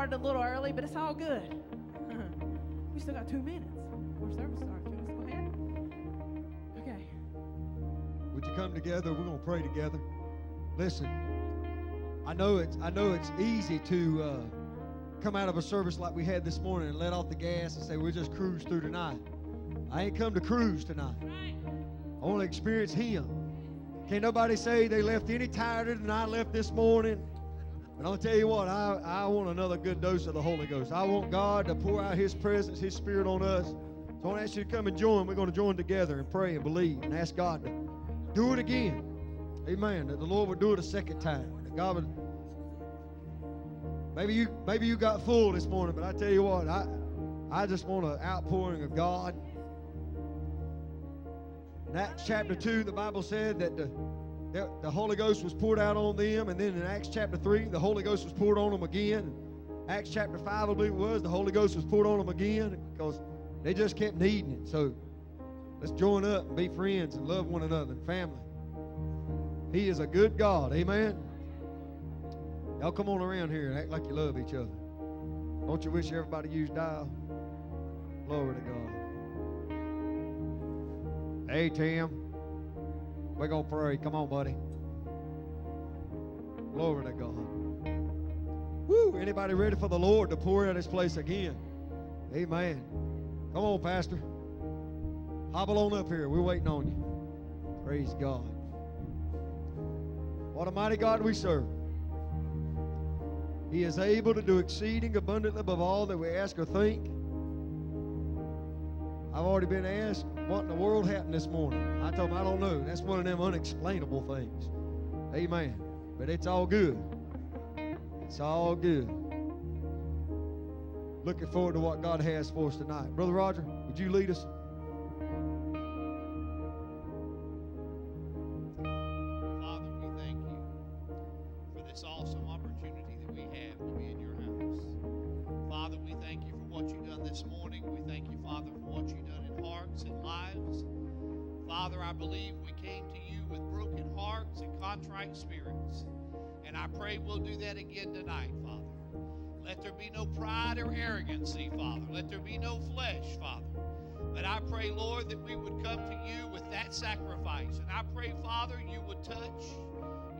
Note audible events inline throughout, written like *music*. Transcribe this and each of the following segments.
started a little early, but it's all good. *laughs* we still got two minutes before service starts. Go ahead? Okay. Would you come together? We're going to pray together. Listen, I know it's I know it's easy to uh, come out of a service like we had this morning and let off the gas and say we'll just cruise through tonight. I ain't come to cruise tonight. Right. I want to experience Him. Can't nobody say they left any tighter than I left this morning. But I'll tell you what, I, I want another good dose of the Holy Ghost. I want God to pour out His presence, His Spirit on us. So I want to ask you to come and join. We're going to join together and pray and believe and ask God to do it again. Amen. That the Lord would do it a second time. That God would. Maybe you maybe you got full this morning, but I tell you what, I I just want an outpouring of God. In Acts chapter 2, the Bible said that the, the, the Holy Ghost was poured out on them. And then in Acts chapter 3, the Holy Ghost was poured on them again. Acts chapter 5, I believe it was, the Holy Ghost was poured on them again because they just kept needing it. So let's join up and be friends and love one another and family. He is a good God. Amen. Y'all come on around here and act like you love each other. Don't you wish everybody used dial? Glory to God. Hey, Tim. We're going to pray. Come on, buddy. Glory to God. Woo! Anybody ready for the Lord to pour out His place again? Amen. Come on, Pastor. Hobble on up here. We're waiting on you. Praise God. What a mighty God we serve. He is able to do exceeding abundantly above all that we ask or think. I've already been asked what in the world happened this morning. I told him I don't know. That's one of them unexplainable things. Amen. But it's all good. It's all good. Looking forward to what God has for us tonight. Brother Roger, would you lead us? Contrite spirits. And I pray we'll do that again tonight, Father. Let there be no pride or arrogancy, Father. Let there be no flesh, Father. But I pray, Lord, that we would come to you with that sacrifice. And I pray, Father, you would touch,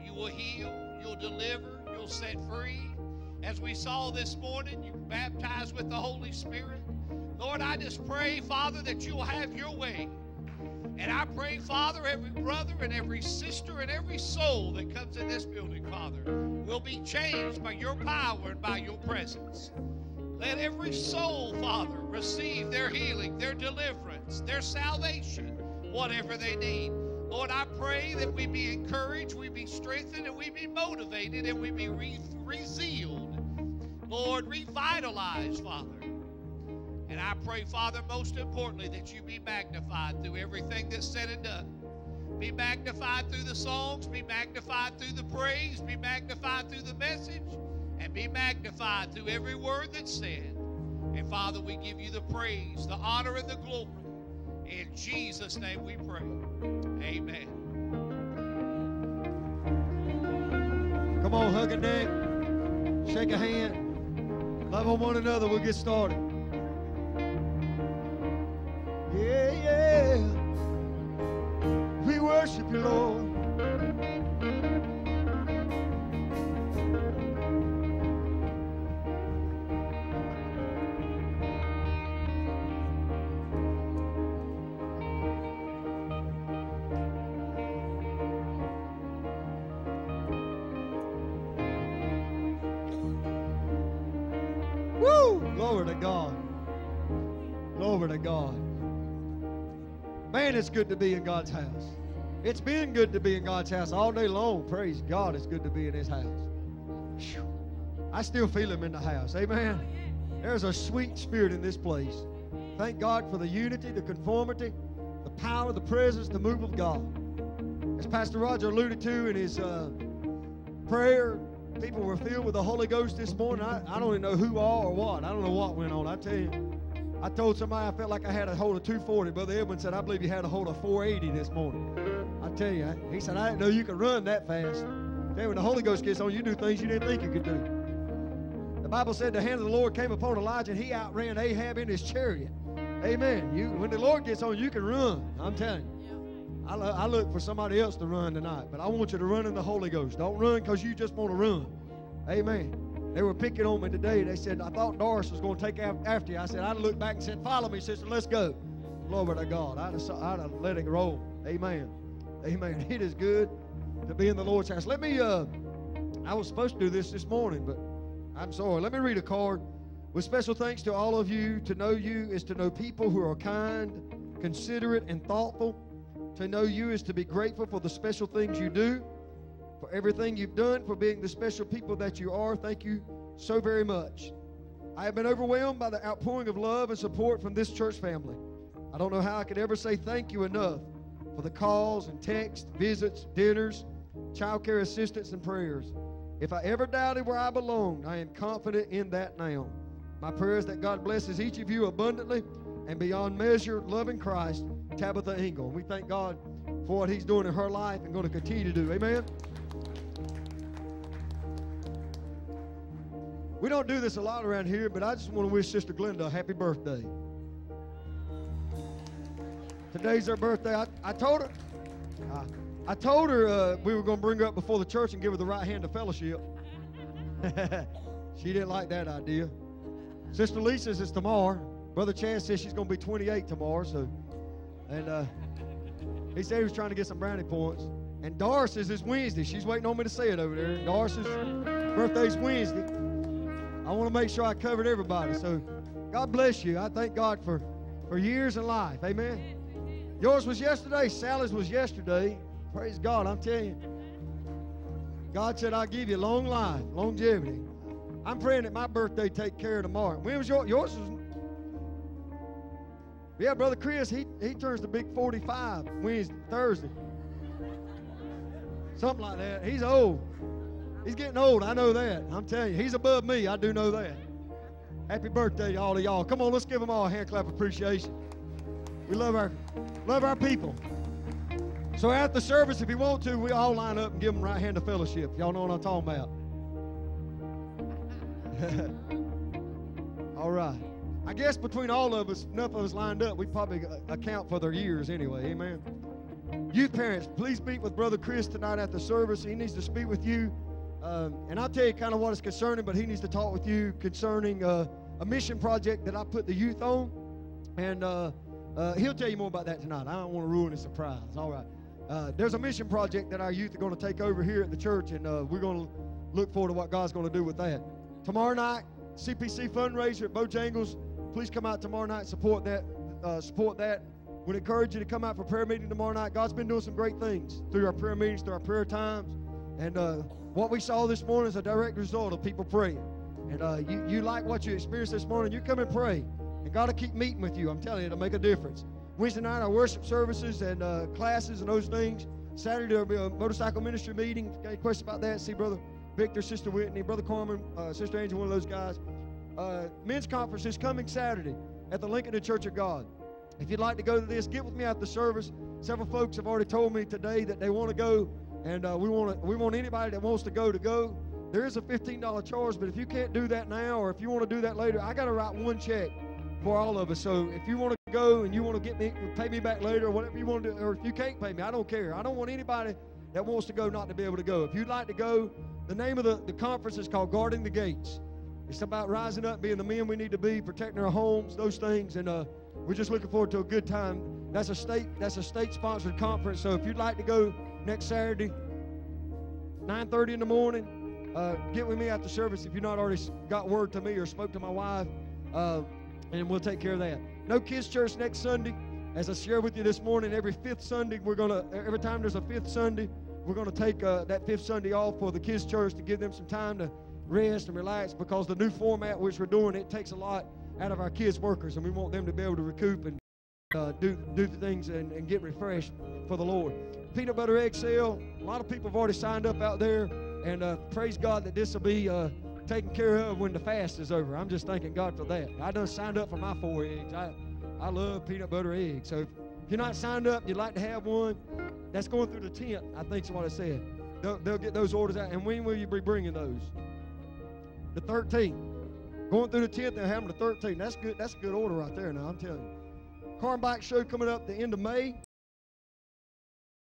you will heal, you'll deliver, you'll set free. As we saw this morning, you baptized with the Holy Spirit. Lord, I just pray, Father, that you'll have your way. And I pray, Father, every brother and every sister and every soul that comes in this building, Father, will be changed by your power and by your presence. Let every soul, Father, receive their healing, their deliverance, their salvation, whatever they need. Lord, I pray that we be encouraged, we be strengthened, and we be motivated, and we be re- resealed. Lord, revitalized, Father. And I pray, Father, most importantly, that you be magnified through everything that's said and done. Be magnified through the songs, be magnified through the praise, be magnified through the message, and be magnified through every word that's said. And Father, we give you the praise, the honor, and the glory. In Jesus' name we pray. Amen. Come on, hug a neck, shake a hand, love on one another. We'll get started. Yeah, yeah. We worship you, Lord. It's good to be in God's house. It's been good to be in God's house all day long. Praise God, it's good to be in His house. Phew. I still feel Him in the house. Amen. There's a sweet spirit in this place. Thank God for the unity, the conformity, the power, the presence, the move of God. As Pastor Roger alluded to in his uh, prayer, people were filled with the Holy Ghost this morning. I, I don't even know who all or what. I don't know what went on. I tell you, I told somebody I felt like I had a hold of 240. Brother Edwin said, I believe you had a hold of 480 this morning. I tell you, he said, I didn't know you could run that fast. Tell you, when the Holy Ghost gets on, you do things you didn't think you could do. The Bible said the hand of the Lord came upon Elijah and he outran Ahab in his chariot. Amen. You, when the Lord gets on, you can run. I'm telling you. I, I look for somebody else to run tonight, but I want you to run in the Holy Ghost. Don't run because you just want to run. Amen. They were picking on me today. They said, I thought Doris was going to take after you. I said, I'd look back and said, Follow me, sister. Let's go. Glory to God. I'd have, I'd have let it roll. Amen. Amen. *laughs* It is good to be in the Lord's house. Let me, uh, I was supposed to do this this morning, but I'm sorry. Let me read a card. With special thanks to all of you, to know you is to know people who are kind, considerate, and thoughtful. To know you is to be grateful for the special things you do, for everything you've done, for being the special people that you are. Thank you so very much. I have been overwhelmed by the outpouring of love and support from this church family. I don't know how I could ever say thank you enough for the calls and texts, visits, dinners, child care assistance, and prayers. If I ever doubted where I belonged, I am confident in that now. My prayer is that God blesses each of you abundantly and beyond measure, loving Christ, Tabitha Engel. And we thank God for what He's doing in her life and going to continue to do. Amen. We don't do this a lot around here, but I just want to wish Sister Glenda a happy birthday. Today's her birthday. I, I told her, I, I told her uh, we were going to bring her up before the church and give her the right hand of fellowship. *laughs* she didn't like that idea. Sister Lisa's is tomorrow. Brother Chad says she's going to be 28 tomorrow. So, and uh, he said he was trying to get some brownie points. And Doris's is Wednesday. She's waiting on me to say it over there. Doris's birthday's Wednesday. I want to make sure I covered everybody. So, God bless you. I thank God for for years in life. Amen. Yours was yesterday. Sally's was yesterday. Praise God. I'm telling you. God said, I'll give you long life, longevity. I'm praying that my birthday take care of tomorrow. When was your, yours? Was, yeah, Brother Chris, he, he turns the big 45 Wednesday, Thursday. Something like that. He's old. He's getting old. I know that. I'm telling you, he's above me. I do know that. Happy birthday to all of y'all. Come on, let's give them all a hand clap appreciation. We love our love our people. So after the service, if you want to, we all line up and give them right hand of fellowship. Y'all know what I'm talking about. *laughs* all right. I guess between all of us, enough of us lined up, we probably account for their years anyway. Amen. Youth parents, please meet with Brother Chris tonight after service. He needs to speak with you. Um, and I'll tell you kind of what is concerning, but he needs to talk with you concerning uh, a mission project that I put the youth on. And uh, uh, he'll tell you more about that tonight. I don't want to ruin the surprise. All right. Uh, there's a mission project that our youth are going to take over here at the church, and uh, we're going to look forward to what God's going to do with that. Tomorrow night, CPC fundraiser at Bojangles. Please come out tomorrow night support that. Uh, support that. would encourage you to come out for prayer meeting tomorrow night. God's been doing some great things through our prayer meetings, through our prayer times. And what we saw this morning is a direct result of people praying. And uh, you, you like what you experienced this morning, you come and pray. And God will keep meeting with you. I'm telling you, it'll make a difference. Wednesday night, our worship services and uh, classes and those things. Saturday, there'll be a motorcycle ministry meeting. If you got any questions about that, see Brother Victor, Sister Whitney, Brother Carmen, uh, Sister Angel, one of those guys. Uh, men's conference is coming Saturday at the Lincoln Church of God. If you'd like to go to this, get with me after the service. Several folks have already told me today that they want to go, and uh, we want we want anybody that wants to go to go. There is a $15 charge, but if you can't do that now, or if you want to do that later, I got to write one check for all of us. So if you want to go and you want to get me, pay me back later, or whatever you want to do, or if you can't pay me, I don't care. I don't want anybody that wants to go not to be able to go. If you'd like to go, the name of the, the conference is called Guarding the Gates. It's about rising up, being the men we need to be, protecting our homes, those things, and uh, we're just looking forward to a good time. That's a state that's a state sponsored conference. So if you'd like to go next Saturday, 9:30 in the morning, uh, get with me after service if you've not already got word to me or spoke to my wife, uh, and we'll take care of that. No kids church next Sunday. As I shared with you this morning, every fifth Sunday we're gonna every time there's a fifth Sunday, we're gonna take uh, that fifth Sunday off for the kids church to give them some time to rest and relax because the new format which we're doing it takes a lot out of our kids workers and we want them to be able to recoup and uh, do do things and, and get refreshed for the Lord. Peanut butter egg sale. A lot of people have already signed up out there, and uh, praise God that this will be uh, taken care of when the fast is over. I'm just thanking God for that. I done signed up for my four eggs. I I love peanut butter eggs. So if you're not signed up, you'd like to have one. That's going through the tent. I think is what I said. They'll, they'll get those orders out. And when will you be bringing those? The 13th. Going through the 10th and having the 13th. That's good. That's a good order right there. Now I'm telling you. Car and Bike Show coming up the end of May.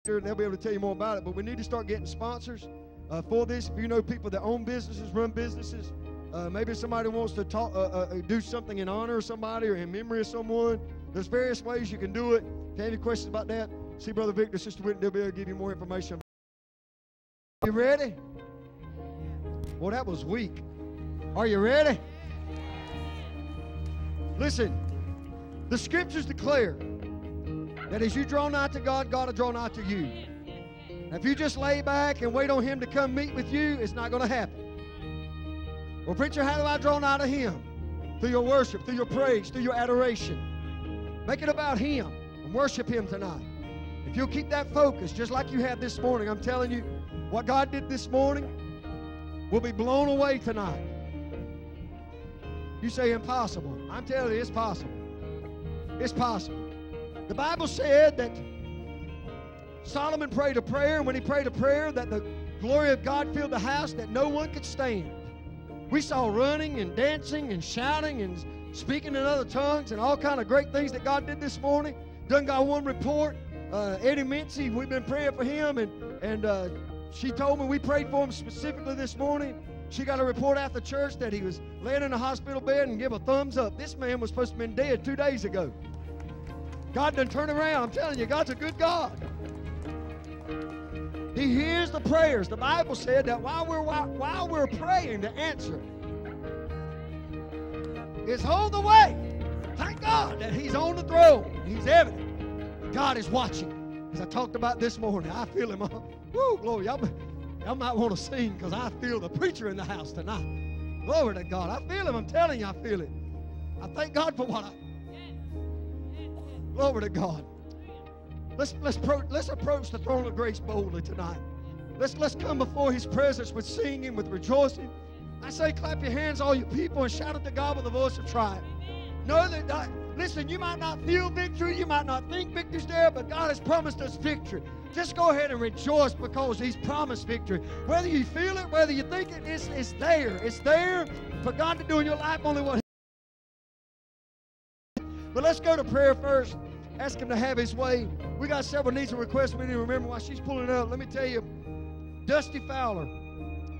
They'll be able to tell you more about it. But we need to start getting sponsors uh, for this. If you know people that own businesses, run businesses, uh, maybe somebody wants to talk, uh, uh, do something in honor of somebody or in memory of someone. There's various ways you can do it. If you have any questions about that, see Brother Victor, Sister Whitney, they'll be able to give you more information. You ready? Well, that was weak. Are you ready? Listen, the scriptures declare that as you draw nigh to God, God will draw nigh to you. Now, if you just lay back and wait on Him to come meet with you, it's not going to happen. Well, preacher, how do I draw nigh to Him? Through your worship, through your praise, through your adoration. Make it about Him and worship Him tonight. If you'll keep that focus, just like you had this morning, I'm telling you, what God did this morning will be blown away tonight. You say impossible. I'm telling you, it's possible. It's possible. The Bible said that Solomon prayed a prayer, and when he prayed a prayer, that the glory of God filled the house, that no one could stand. We saw running and dancing and shouting and speaking in other tongues and all kind of great things that God did this morning. Done got one report. Uh, Eddie Mincy, we've been praying for him, and and uh, she told me we prayed for him specifically this morning. She got a report after church that he was laying in a hospital bed and give a thumbs up. This man was supposed to have been dead two days ago. God done turn around. I'm telling you, God's a good God. He hears the prayers. The Bible said that while we're while we're praying, the answer is hold the way. Thank God that He's on the throne. He's evident. God is watching. As I talked about this morning, I feel Him. *laughs* Woo, glory. Y'all, y'all might want to sing because I feel the preacher in the house tonight. Glory to God. I feel Him. I'm telling you, I feel it. I thank God for what I. Glory to God. Let's let's pro, let's approach the throne of grace boldly tonight. Let's let's come before His presence with singing, with rejoicing. I say, clap your hands, all you people, and shout out to God with a voice of triumph. Know that, God, listen, you might not feel victory, you might not think victory's there, but God has promised us victory. Just go ahead and rejoice because He's promised victory. Whether you feel it, whether you think it, it's, it's there. It's there for God to do in your life only what But let's go to prayer first. Ask Him to have His way. We got several needs and requests we need to remember while she's pulling up. Let me tell you, Dusty Fowler.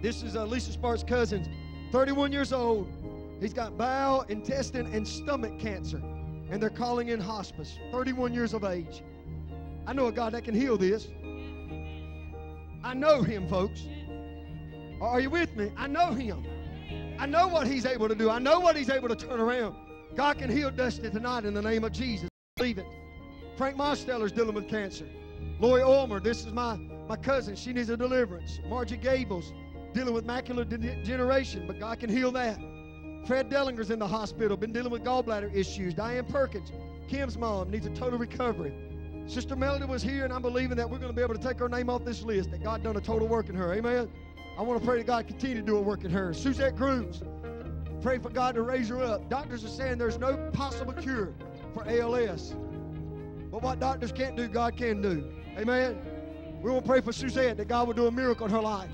This is uh, Lisa Sparks' cousin, 31 years old. He's got bowel, intestine, and stomach cancer, and they're calling in hospice. 31 years of age. I know a God that can heal this. I know Him, folks. Are you with me? I know Him. I know what He's able to do. I know what He's able to turn around. God can heal Dusty tonight in the name of Jesus. Believe it. Frank Mosteller's dealing with cancer. Lori Ulmer, this is my, my cousin. She needs a deliverance. Margie Gables dealing with macular degeneration, but God can heal that. Fred Dellinger's in the hospital, been dealing with gallbladder issues. Diane Perkins, Kim's mom, needs a total recovery. Sister Melody was here, and I'm believing that we're going to be able to take her name off this list, that God done a total work in her. Amen. I want to pray that God continue to do a work in her. Suzette Grooms, pray for God to raise her up. Doctors are saying there's no possible cure for ALS. But what doctors can't do, God can do. Amen. We to pray for Suzette that God will do a miracle in her life.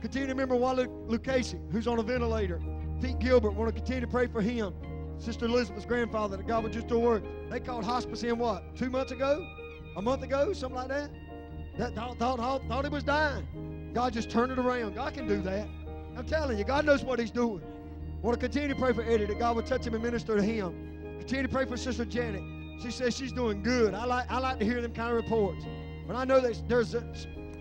Continue to remember Wally Lucchese, who's on a ventilator. Pete Gilbert, want to continue to pray for him. Sister Elizabeth's grandfather, that God would just do a work. They called hospice in what? Two months ago? A month ago? Something like that? That thought, thought, thought, thought he was dying. God just turned it around. God can do that. I'm telling you, God knows what He's doing. Want to continue to pray for Eddie that God would touch him and minister to him. Continue to pray for Sister Janet. She says she's doing good. I like I like to hear them kind of reports. But I know that there's a,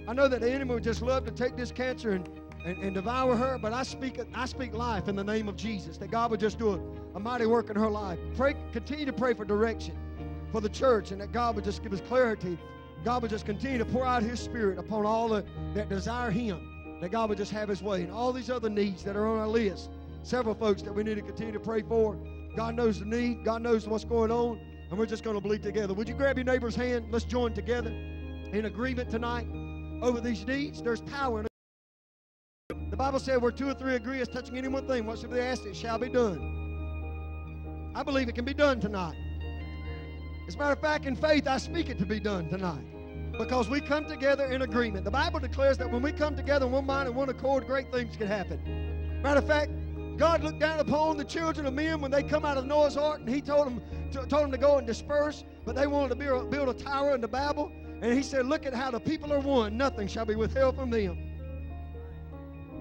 I know that the enemy would just love to take this cancer and, and, and devour her. But I speak I speak life in the name of Jesus. That God would just do a, a mighty work in her life. Pray, continue to pray for direction for the church and that God would just give us clarity God would just continue to pour out His Spirit upon all the, that desire Him. That God would just have His way. And all these other needs that are on our list. Several folks that we need to continue to pray for. God knows the need. God knows what's going on. And we're just going to bleed together. Would you grab your neighbor's hand? Let's join together in agreement tonight over these needs. There's power in the Bible said where two or three agree is touching any one thing, whatsoever they ask, it shall be done. I believe it can be done tonight. As a matter of fact, in faith, I speak it to be done tonight because we come together in agreement. The Bible declares that when we come together in one mind and one accord, great things can happen. Matter of fact, God looked down upon the children of men when they come out of Noah's ark, and He told them to, told them to go and disperse, but they wanted to build, build a tower into Babel. And He said, "Look at how the people are one; nothing shall be withheld from them."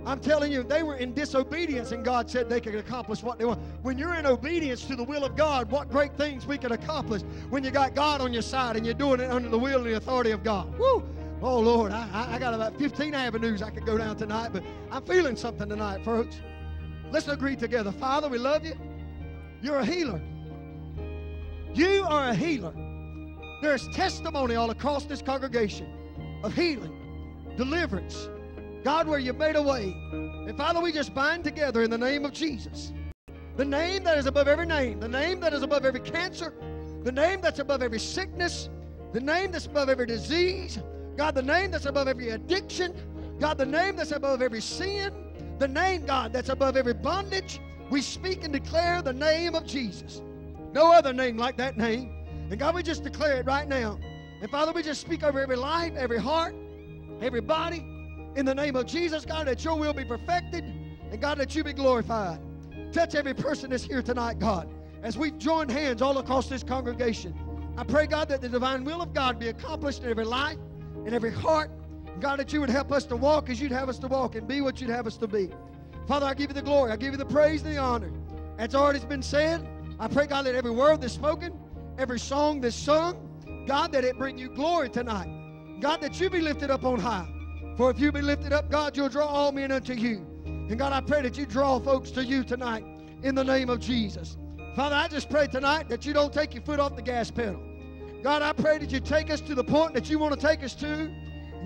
I'm telling you, they were in disobedience, and God said they could accomplish what they want. When you're in obedience to the will of God, what great things we can accomplish when you got God on your side and you're doing it under the will and the authority of God. Woo! Oh, Lord, I, I got about 15 avenues I could go down tonight, but I'm feeling something tonight, folks. Let's agree together. Father, we love you. You're a healer. You are a healer. There's testimony all across this congregation of healing, deliverance, God, where you made a way. And Father, we just bind together in the name of Jesus. The name that is above every name, the name that is above every cancer, the name that's above every sickness, the name that's above every disease, God, the name that's above every addiction, God, the name that's above every sin, the name, God, that's above every bondage. We speak and declare the name of Jesus. No other name like that name. And God, we just declare it right now. And Father, we just speak over every life, every heart, every body, in the name of Jesus, God, that your will be perfected and God, that you be glorified. Touch every person that's here tonight, God, as we've joined hands all across this congregation. I pray, God, that the divine will of God be accomplished in every life, in every heart. God, that you would help us to walk as you'd have us to walk and be what you'd have us to be. Father, I give you the glory. I give you the praise and the honor. As already been said, I pray, God, that every word that's spoken, every song that's sung, God, that it bring you glory tonight. God, that you be lifted up on high. For if you be lifted up, God, you'll draw all men unto you. And God, I pray that you draw folks to you tonight in the name of Jesus. Father, I just pray tonight that you don't take your foot off the gas pedal. God, I pray that you take us to the point that you want to take us to.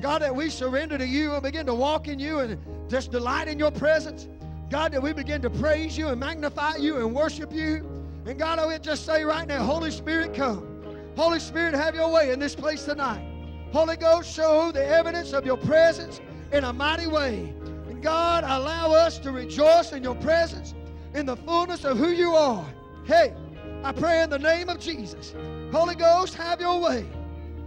God, that we surrender to you and begin to walk in you and just delight in your presence. God, that we begin to praise you and magnify you and worship you. And God, I would just say right now, Holy Spirit, come. Holy Spirit, have your way in this place tonight. Holy Ghost, show the evidence of your presence in a mighty way. And God, allow us to rejoice in your presence in the fullness of who you are. Hey, I pray in the name of Jesus. Holy Ghost, have your way.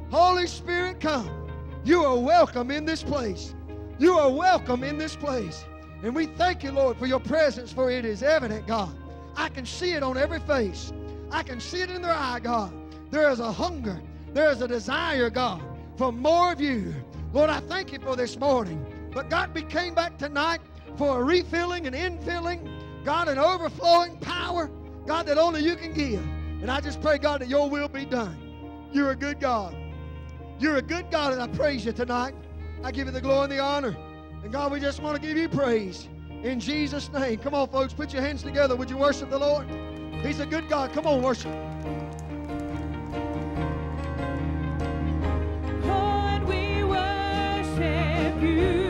Holy Spirit, come. You are welcome in this place. You are welcome in this place. And we thank you, Lord, for your presence, for it is evident, God. I can see it on every face. I can see it in their eye, God. There is a hunger. There is a desire, God for more of you. Lord, I thank you for this morning. But God, we came back tonight for a refilling and infilling, God, an overflowing power, God, that only you can give. And I just pray, God, that your will be done. You're a good God. You're a good God, and I praise you tonight. I give you the glory and the honor. And God, we just want to give you praise in Jesus' name. Come on, folks, put your hands together. Would you worship the Lord? He's a good God. Come on, worship. Lord, we worship you.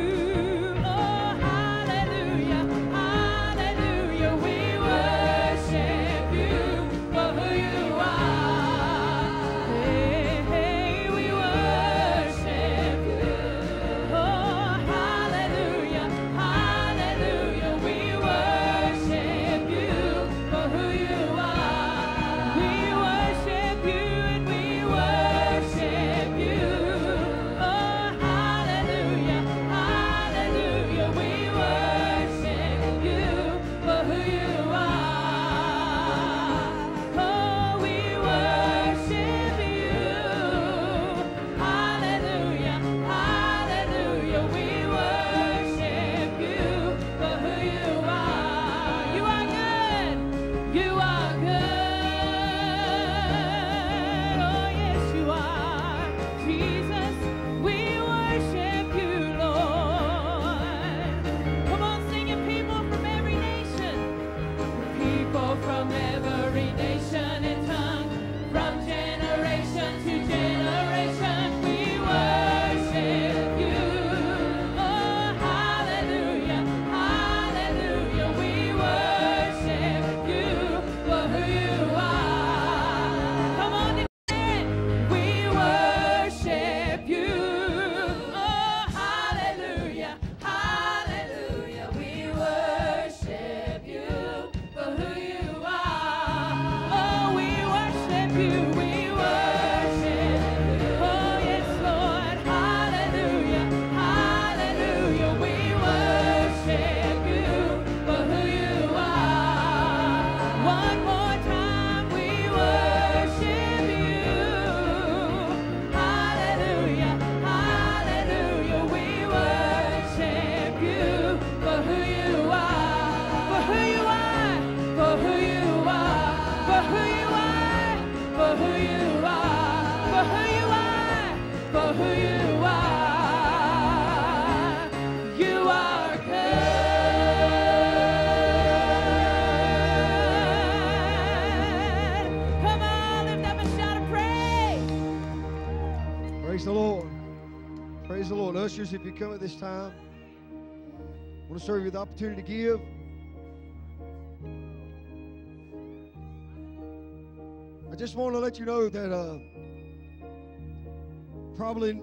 Come at this time, I want to serve you the opportunity to give. I just want to let you know that uh, probably,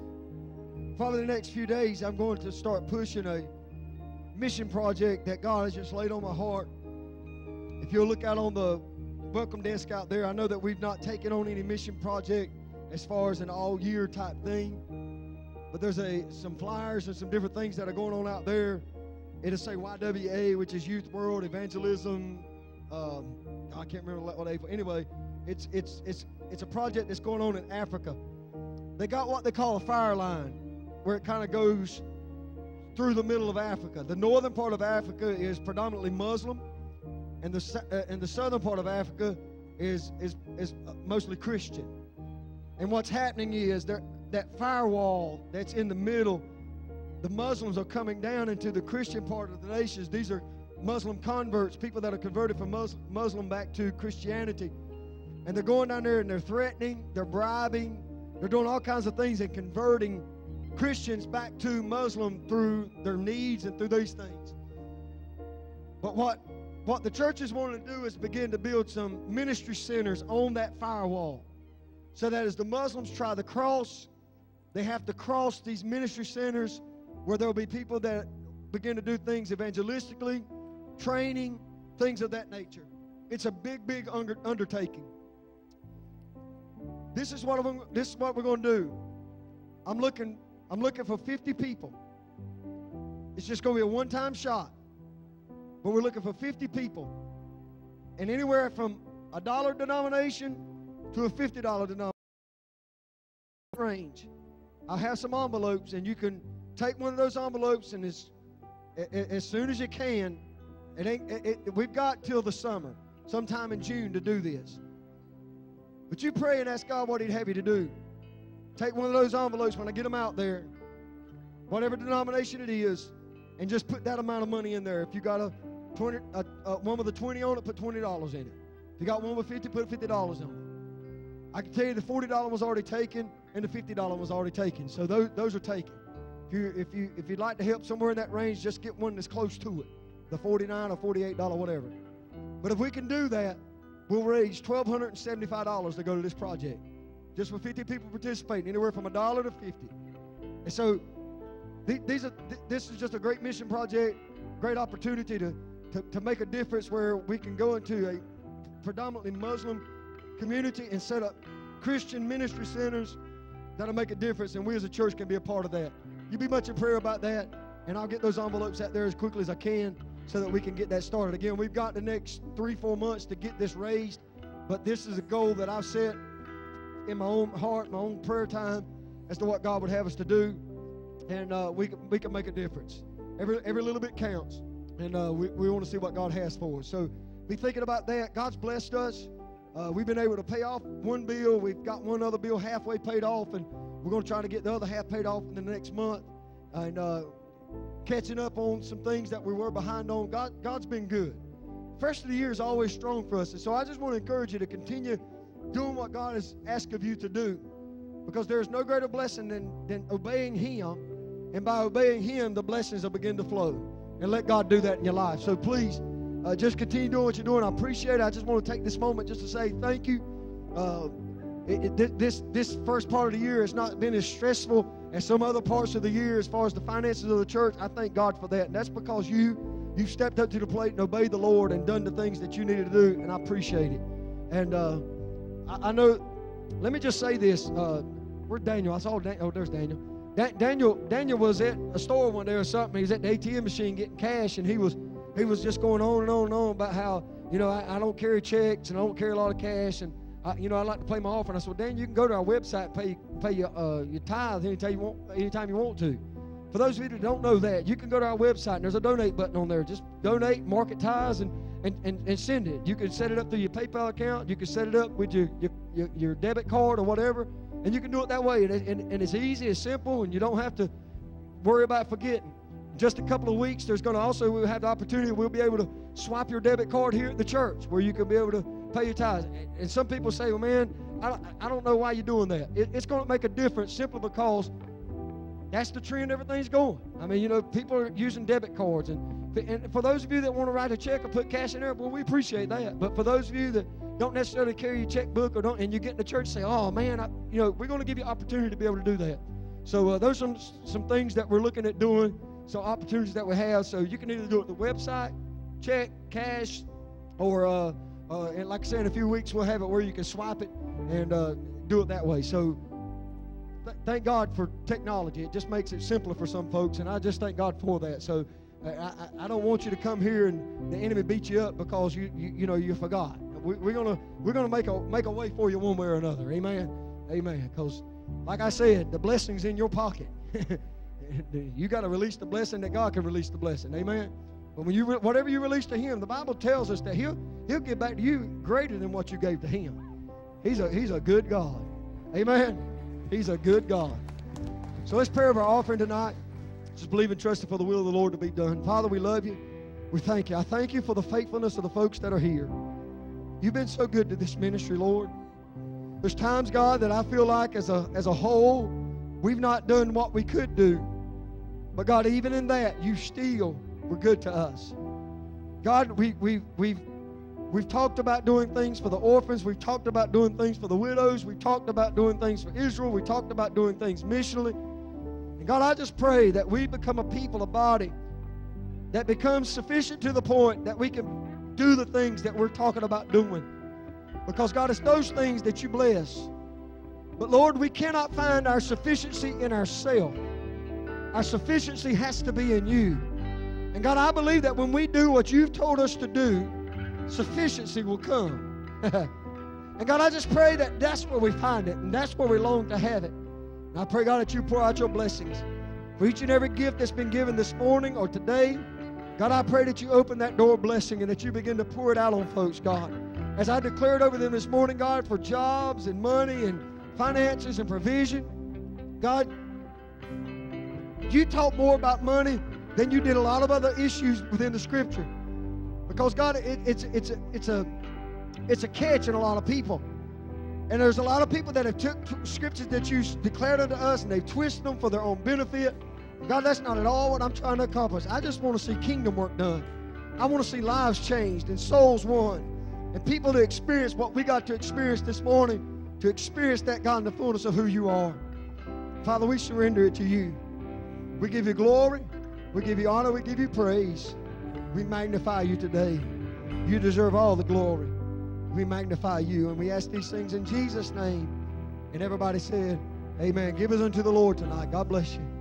probably the next few days, I'm going to start pushing a mission project that God has just laid on my heart. If you'll look out on the welcome desk out there, I know that we've not taken on any mission project as far as an all year type thing. But there's a some flyers and some different things that are going on out there. It'll say YWA, which is Youth World Evangelism. Um, I can't remember what they. Anyway, it's it's it's it's a project that's going on in Africa. They got what they call a fire line, where it kind of goes through the middle of Africa. The northern part of Africa is predominantly Muslim, and the uh, and the southern part of Africa is is is mostly Christian. And what's happening is there that firewall that's in the middle, the Muslims are coming down into the Christian part of the nations. These are Muslim converts, people that are converted from Muslim back to Christianity. And they're going down there and they're threatening, they're bribing, they're doing all kinds of things and converting Christians back to Muslim through their needs and through these things. But what, what the churches want to do is begin to build some ministry centers on that firewall so that as the Muslims try to cross they have to cross these ministry centers where there will be people that begin to do things evangelistically, training, things of that nature. It's a big, big undertaking. This is what I'm, this is what we're going to do. I'm looking I'm looking for 50 people. It's just going to be a one-time shot. But we're looking for 50 people. And anywhere from a dollar denomination to a $50 denomination range. I'll have some envelopes, and you can take one of those envelopes, and as, as soon as you can, it ain't, it, we've got till the summer, sometime in June, to do this. But you pray and ask God what He'd have you to do. Take one of those envelopes when I get them out there, whatever denomination it is, and just put that amount of money in there. If you got a 20, a, a one with a 20 on it, put $20 in it. If you got one with 50, put $50 on it. I can tell you the $40 was already taken and the $50 was already taken. So those, those are taken. If you if you if you'd like to help somewhere in that range, just get one that's close to it, the 49 or 48 dollar whatever. But if we can do that, we'll raise twelve hundred and seventy five dollars to go to this project, just with 50 people participating, anywhere from a dollar to 50. And so th- these are th- this is just a great mission project, great opportunity to, to to make a difference where we can go into a predominantly Muslim community and set up Christian ministry centers that'll make a difference, and we as a church can be a part of that. You be much in prayer about that, and I'll get those envelopes out there as quickly as I can so that we can get that started. Again, we've got the next three, four months to get this raised, but this is a goal that I've set in my own heart, my own prayer time, as to what God would have us to do, and uh, we we can make a difference. Every every little bit counts, and uh, we we want to see what God has for us. So be thinking about that. God's blessed us. Uh, we've been able to pay off one bill. We've got one other bill halfway paid off, and we're going to try to get the other half paid off in the next month. And uh, catching up on some things that we were behind on. God, God's been good. First of the year is always strong for us. And so I just want to encourage you to continue doing what God has asked of you to do. Because there is no greater blessing than, than obeying Him. And by obeying Him, the blessings will begin to flow. And let God do that in your life. So please, uh, just continue doing what you're doing. I appreciate it. I just want to take this moment just to say thank you. Uh, it, it, this this first part of the year has not been as stressful as some other parts of the year as far as the finances of the church. I thank God for that, and that's because you you stepped up to the plate and obeyed the Lord and done the things that you needed to do, and I appreciate it. And uh, I, I, know. Let me just say this. Uh, where's Daniel? I saw. Dan- oh, there's Daniel. Da- Daniel Daniel was at a store one day or something. He was at the ATM machine getting cash, and he was he was just going on and on and on about how you know I, I don't carry checks and I don't carry a lot of cash and I, you know, I like to play my offering. I said, well, Dan, you can go to our website, pay pay your uh, your tithe anytime you want, anytime you want to. For those of you that don't know that, you can go to our website and there's a donate button on there. Just donate, market tithes, and and, and, and send it. You can set it up through your PayPal account. You can set it up with your your, your, your debit card or whatever, and you can do it that way. And, and, and it's easy, it's simple, and you don't have to worry about forgetting. Just a couple of weeks, there's going to also we'll have the opportunity. We'll be able to swipe your debit card here at the church, where you can be able to pay your tithes. And some people say, well, man, I don't, I don't know why you're doing that. It, it's going to make a difference simply because that's the trend everything's going. I mean, you know, people are using debit cards. And, and for those of you that want to write a check or put cash in there, well, we appreciate that. But for those of you that don't necessarily carry your checkbook or don't, and you get in the church and say, oh, man, I, you know, we're going to give you opportunity to be able to do that. So uh, those are some, some things that we're looking at doing, some opportunities that we have. So you can either do it the website, check, cash, or uh, uh, and like I said, in a few weeks we'll have it where you can swipe it and uh, do it that way. So th- thank God for technology. It just makes it simpler for some folks, and I just thank God for that. So I, I, I don't want you to come here and the enemy beat you up because you you, you know you forgot. We, we're gonna we're gonna make a make a way for you one way or another. Amen. Amen. Because like I said, the blessing's in your pocket. *laughs* *laughs* you got to release the blessing that God can release the blessing. Amen. But when you whatever you release to Him, the Bible tells us that He'll He'll give back to you greater than what you gave to Him. He's a He's a good God. Amen. He's a good God. So let's pray over our offering tonight. Just believe and trust for the will of the Lord to be done. Father, we love you. We thank you. I thank you for the faithfulness of the folks that are here. You've been so good to this ministry, Lord. There's times, God, that I feel like as a as a whole, we've not done what we could do. But God, even in that, you still were good to us. God, we, we, we've, we've talked about doing things for the orphans. We've talked about doing things for the widows. We've talked about doing things for Israel. We talked about doing things missionally. And God, I just pray that we become a people, a body that becomes sufficient to the point that we can do the things that we're talking about doing. Because, God, it's those things that you bless. But, Lord, we cannot find our sufficiency in ourselves. Our sufficiency has to be in you. And God, I believe that when we do what you've told us to do, sufficiency will come. *laughs* and God, I just pray that that's where we find it and that's where we long to have it. And I pray, God, that you pour out your blessings for each and every gift that's been given this morning or today. God, I pray that you open that door of blessing and that you begin to pour it out on folks, God. As I declared over them this morning, God, for jobs and money and finances and provision, God, you talk more about money than you did a lot of other issues within the Scripture. Because God, it, it's it's a, it's a it's a catch in a lot of people, and there's a lot of people that have took scriptures that you declared unto us and they've twisted them for their own benefit, God, that's not at all what I'm trying to accomplish. I just want to see kingdom work done. I want to see lives changed and souls won and people to experience what we got to experience this morning, to experience that, God, in the fullness of who you are. Father, we surrender it to you. We give you glory, we give you honor, we give you praise. We magnify you today. You deserve all the glory. We magnify you, and we ask these things in Jesus' name. And everybody said, Amen. Give us unto the Lord tonight. God bless you.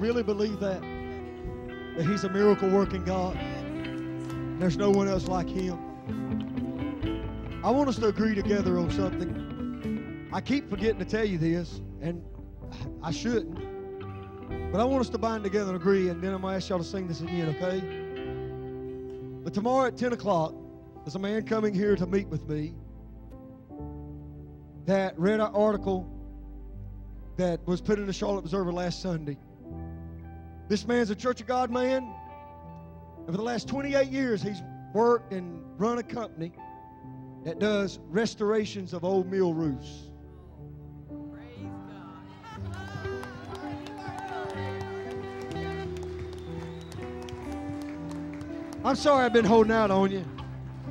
Really believe that? That He's a miracle working God? There's no one else like Him. I want us to agree together on something. I keep forgetting to tell you this, and I shouldn't. But I want us to bind together and agree, and then I'm going to ask y'all to sing this again, okay? But tomorrow at 10 o'clock, there's a man coming here to meet with me that read an article that was put in the Charlotte Observer last Sunday. This man's a Church of God man. For the last 28 years, he's worked and run a company that does restorations of old mill roofs. I'm sorry I've been holding out on you,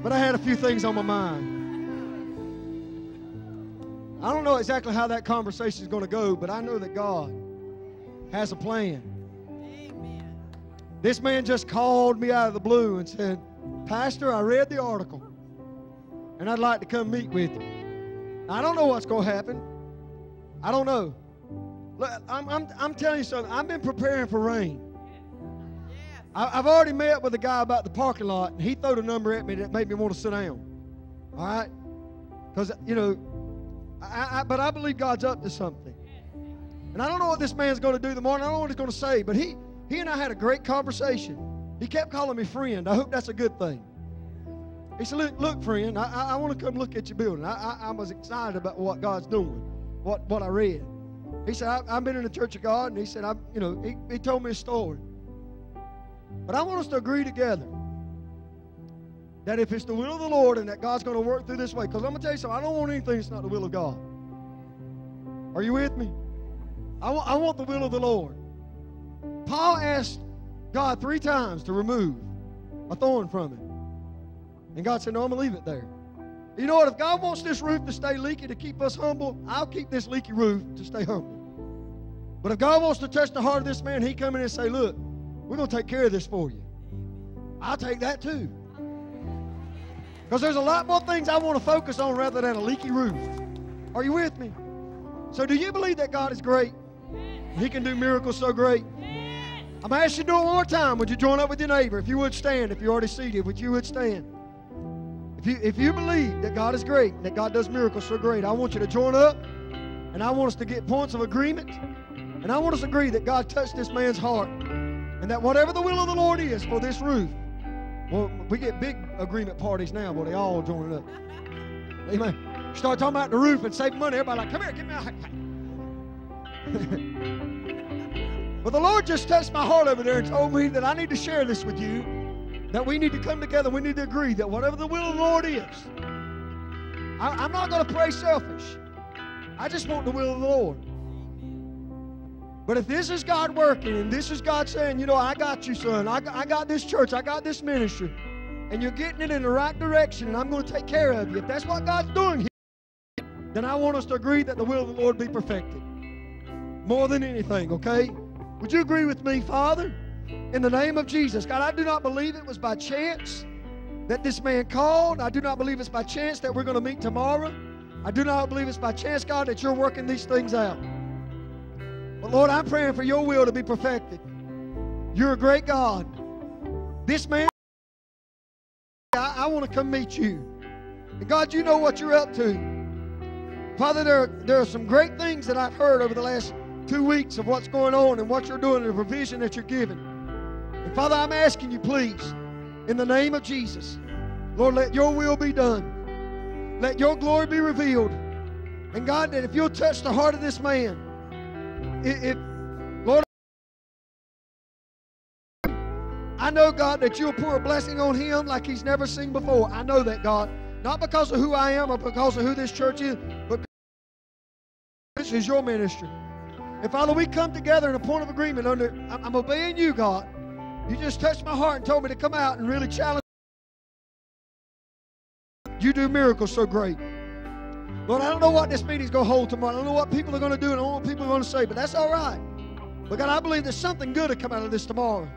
but I had a few things on my mind. I don't know exactly how that conversation is going to go, but I know that God has a plan. This man just called me out of the blue and said, Pastor, I read the article and I'd like to come meet with you. I don't know what's going to happen. I don't know. Look, I'm, I'm, I'm telling you something. I've been preparing for rain. I, I've already met with a guy about the parking lot, and he threw a number at me that made me want to sit down. All right? Because, you know, I, I, but I believe God's up to something. And I don't know what this man's going to do tomorrow. I don't know what he's going to say, but he, he and I had a great conversation. He kept calling me friend. I hope that's a good thing. He said, Look, look friend, I, I, I want to come look at your building. I, I, I was excited about what God's doing, what, what I read. He said, I, I've been in the church of God, and he said, I, you know, he, he told me a story. But I want us to agree together that if it's the will of the Lord and that God's going to work through this way, because I'm going to tell you something, I don't want anything that's not the will of God. Are you with me? I I want the will of the Lord. Paul asked God three times to remove a thorn from it. And God said, No, I'm going to leave it there. You know what? If God wants this roof to stay leaky to keep us humble, I'll keep this leaky roof to stay humble. But if God wants to touch the heart of this man, he come in and say, Look, we're going to take care of this for you. I'll take that too. Because there's a lot more things I want to focus on rather than a leaky roof. Are you with me? So, do you believe that God is great? He can do miracles so great. I'm asking you to do it one more time. Would you join up with your neighbor? If you would stand, if you're already seated, would you would stand? If you if you believe that God is great, that God does miracles so great, I want you to join up, and I want us to get points of agreement, and I want us to agree that God touched this man's heart, and that whatever the will of the Lord is for this roof, well, we get big agreement parties now, where they all join up. Amen. Start talking about the roof and save money. Everybody like, come here, give me a. *laughs* but the Lord just touched my heart over there and told me that I need to share this with you. That we need to come together. We need to agree that whatever the will of the Lord is, I, I'm not going to pray selfish. I just want the will of the Lord. But if this is God working and this is God saying, you know, I got you, son, I, I got this church, I got this ministry, and you're getting it in the right direction, and I'm going to take care of you, if that's what God's doing here, then I want us to agree that the will of the Lord be perfected. More than anything, okay? Would you agree with me, Father? In the name of Jesus. God, I do not believe it was by chance that this man called. I do not believe it's by chance that we're going to meet tomorrow. I do not believe it's by chance, God, that you're working these things out. But Lord, I'm praying for your will to be perfected. You're a great God. This man, I, I want to come meet you. And God, you know what you're up to. Father, there, there are some great things that I've heard over the last two weeks of what's going on and what you're doing and the provision that you're giving. And Father, I'm asking you, please, in the name of Jesus, Lord, let your will be done. Let your glory be revealed. And God, that if you'll touch the heart of this man, it Lord, I know, God, that you'll pour a blessing on him like he's never seen before. I know that, God. Not because of who I am or because of who this church is, but this is your ministry. And Father, we come together in a point of agreement under, I'm obeying you, God. You just touched my heart and told me to come out and really challenge. You do miracles so great. Lord, I don't know what this meeting's going to hold tomorrow. I don't know what people are going to do and I don't know what people are going to say, but that's all right. But God, I believe there's something good to come out of this tomorrow.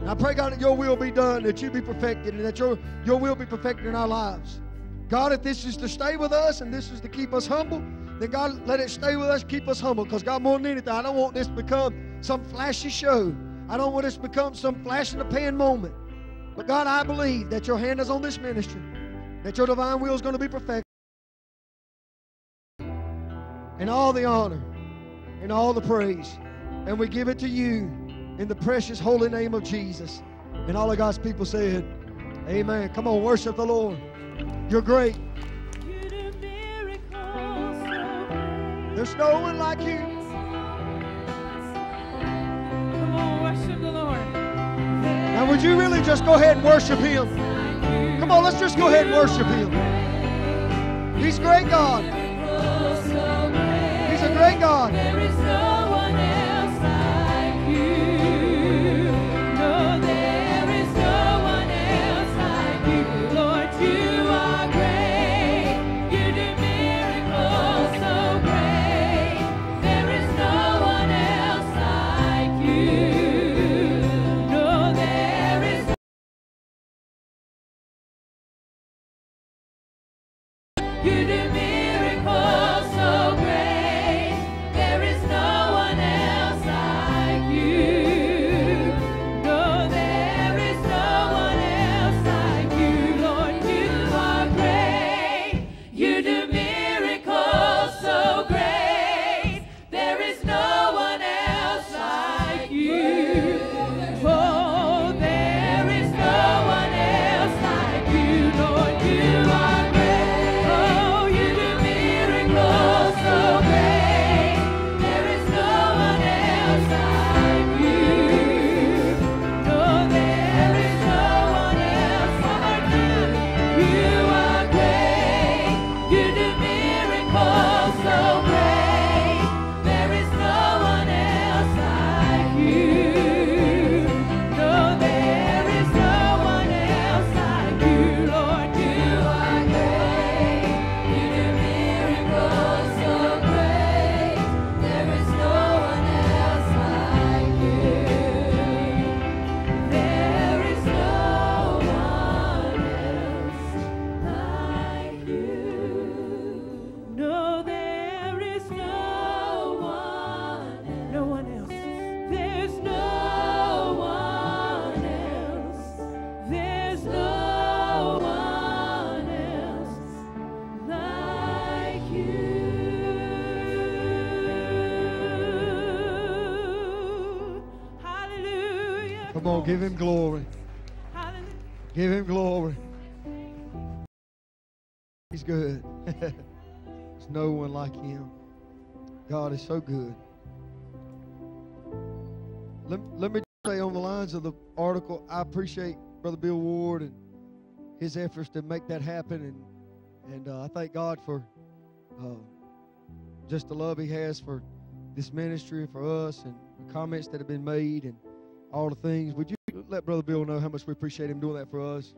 And I pray, God, that your will be done, that you be perfected, and that your, your will be perfected in our lives. God, if this is to stay with us and this is to keep us humble, then God, let it stay with us, keep us humble. Because God, more than anything, I don't want this to become some flashy show. I don't want this to become some flash in the pan moment. But God, I believe that your hand is on this ministry, that your divine will is going to be perfected. And all the honor and all the praise. And we give it to you in the precious holy name of Jesus. And all of God's people said, Amen. Come on, worship the Lord. You're great. There's no one like you. Come on, worship the Lord. Now, would you really just go ahead and worship Him? Come on, let's just go ahead and worship Him. He's great God. He's a great God. Him glory. Hallelujah. Give him glory. He's good. *laughs* There's no one like him. God is so good. Let, let me say on the lines of the article, I appreciate Brother Bill Ward and his efforts to make that happen. And, and uh, I thank God for uh, just the love he has for this ministry and for us and the comments that have been made and all the things. Would you let Brother Bill know how much we appreciate him doing that for us?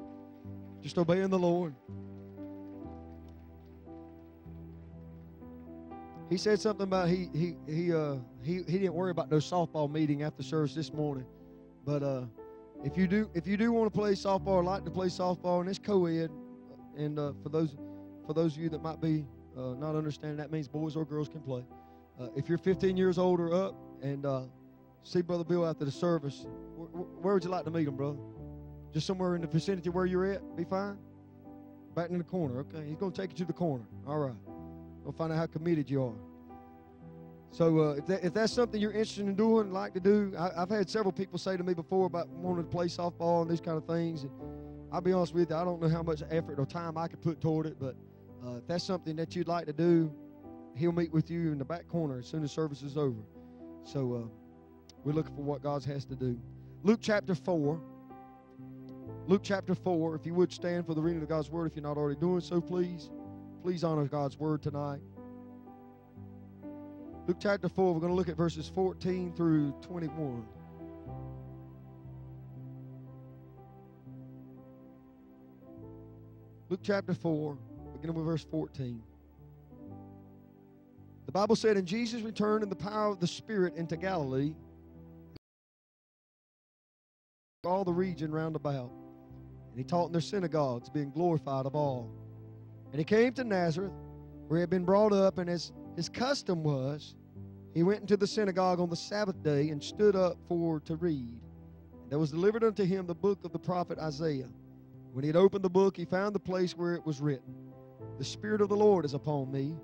Just obeying the Lord. He said something about he he he uh he, he didn't worry about no softball meeting after service this morning. But uh if you do if you do want to play softball or like to play softball and it's co-ed and uh, for those for those of you that might be uh, not understanding that means boys or girls can play. Uh, if you're 15 years old or up and uh, see Brother Bill after the service, where, would you like to meet him, brother? Just somewhere in the vicinity where you're at? Be fine? Back in the corner, okay? He's going to take you to the corner. All right. We'll find out how committed you are. So uh, if, that, if that's something you're interested in doing, like to do, I, have had several people say to me before about wanting to play softball and these kind of things. And I'll be honest with you, I don't know how much effort or time I could put toward it, but uh, if that's something that you'd like to do, he'll meet with you in the back corner as soon as service is over. So uh, we're looking for what God has to do. Luke chapter 4. Luke chapter 4. If you would stand for the reading of God's word, if you're not already doing so, please. Please honor God's word tonight. Luke chapter 4, we're going to look at verses 14 through 21. Luke chapter 4, beginning with verse 14. The Bible said, And Jesus returned in the power of the Spirit into Galilee, all the region round about. And he taught in their synagogues, being glorified of all. And he came to Nazareth, where he had been brought up, and as his custom was, he went into the synagogue on the Sabbath day and stood up for to read. And there was delivered unto him the book of the prophet Isaiah. When he had opened the book, he found the place where it was written, The Spirit of the Lord is upon me,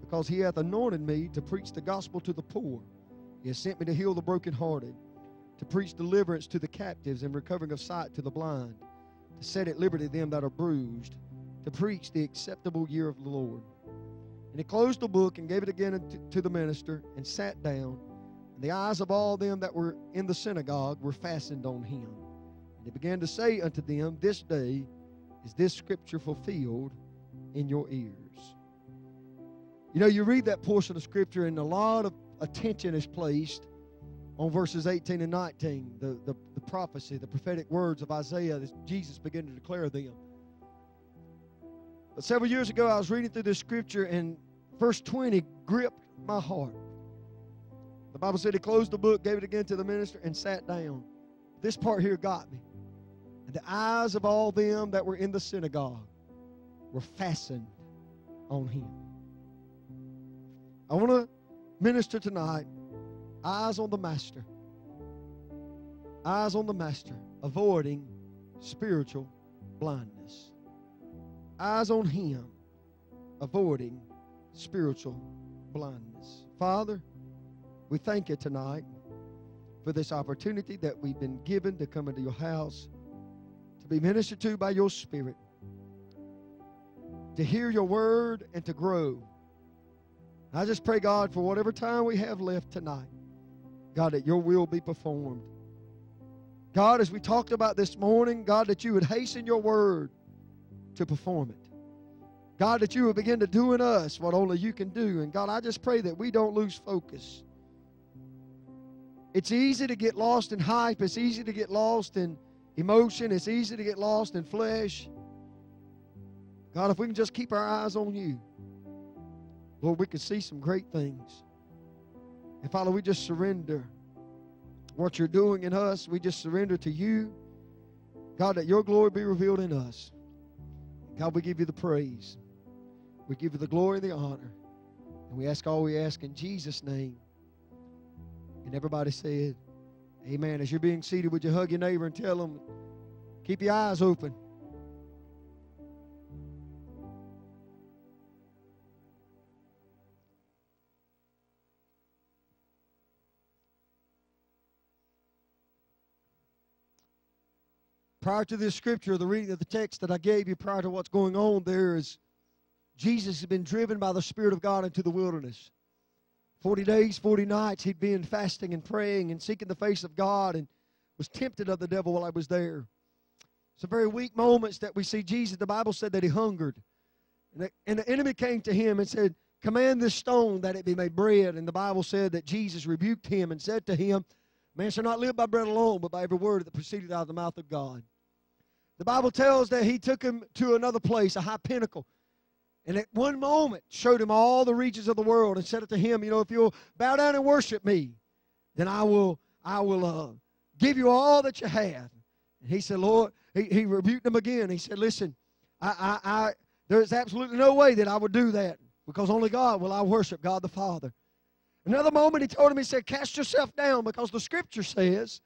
because he hath anointed me to preach the gospel to the poor. He has sent me to heal the brokenhearted, to preach deliverance to the captives and recovering of sight to the blind, to set at liberty them that are bruised, to preach the acceptable year of the Lord. And he closed the book and gave it again to the minister and sat down. And the eyes of all them that were in the synagogue were fastened on him. And he began to say unto them, This day is this scripture fulfilled in your ears. You know, you read that portion of scripture, and a lot of attention is placed on verses 18 and 19, the, the, the prophecy, the prophetic words of Isaiah that Jesus began to declare them. But several years ago, I was reading through this scripture, and verse 20 gripped my heart. The Bible said he closed the book, gave it again to the minister, and sat down. This part here got me. And the eyes of all them that were in the synagogue were fastened on him. I want to minister tonight eyes on the Master. Eyes on the Master, avoiding spiritual blindness eyes on Him, avoiding spiritual blindness. Father, we thank you tonight for this opportunity that we've been given to come into your house, to be ministered to by your Spirit, to hear your word and to grow. I just pray, God, for whatever time we have left tonight, God, that your will be performed. God, as we talked about this morning, God, that you would hasten your word to perform it. God, that you would begin to do in us what only you can do. And God, I just pray that we don't lose focus. It's easy to get lost in hype, it's easy to get lost in emotion, it's easy to get lost in flesh. God, if we can just keep our eyes on you, Lord, we can see some great things. And Father, we just surrender what you're doing in us. We just surrender to you. God, that your glory be revealed in us. God, we give you the praise. We give you the glory and the honor. And we ask all we ask in Jesus' name. And everybody said, Amen. As you're being seated, would you hug your neighbor and tell them, keep your eyes open? Prior to this scripture, the reading of the text that I gave you prior to what's going on there is Jesus had been driven by the Spirit of God into the wilderness. 40 days, 40 nights, he'd been fasting and praying and seeking the face of God and was tempted of the devil while I was there. Some very weak moments that we see Jesus. The Bible said that he hungered. And the, and the enemy came to him and said, Command this stone that it be made bread. And the Bible said that Jesus rebuked him and said to him, Man shall not live by bread alone, but by every word that proceeded out of the mouth of God. The Bible tells that he took him to another place, a high pinnacle. And at one moment showed him all the regions of the world and said it to him, you know, if you'll bow down and worship me, then I will, I will uh, give you all that you have. And he said, Lord, he, he rebuked him again. He said, listen, I, I, I, there's absolutely no way that I would do that because only God will I worship, God the Father. Another moment he told him, he said, cast yourself down because the scripture says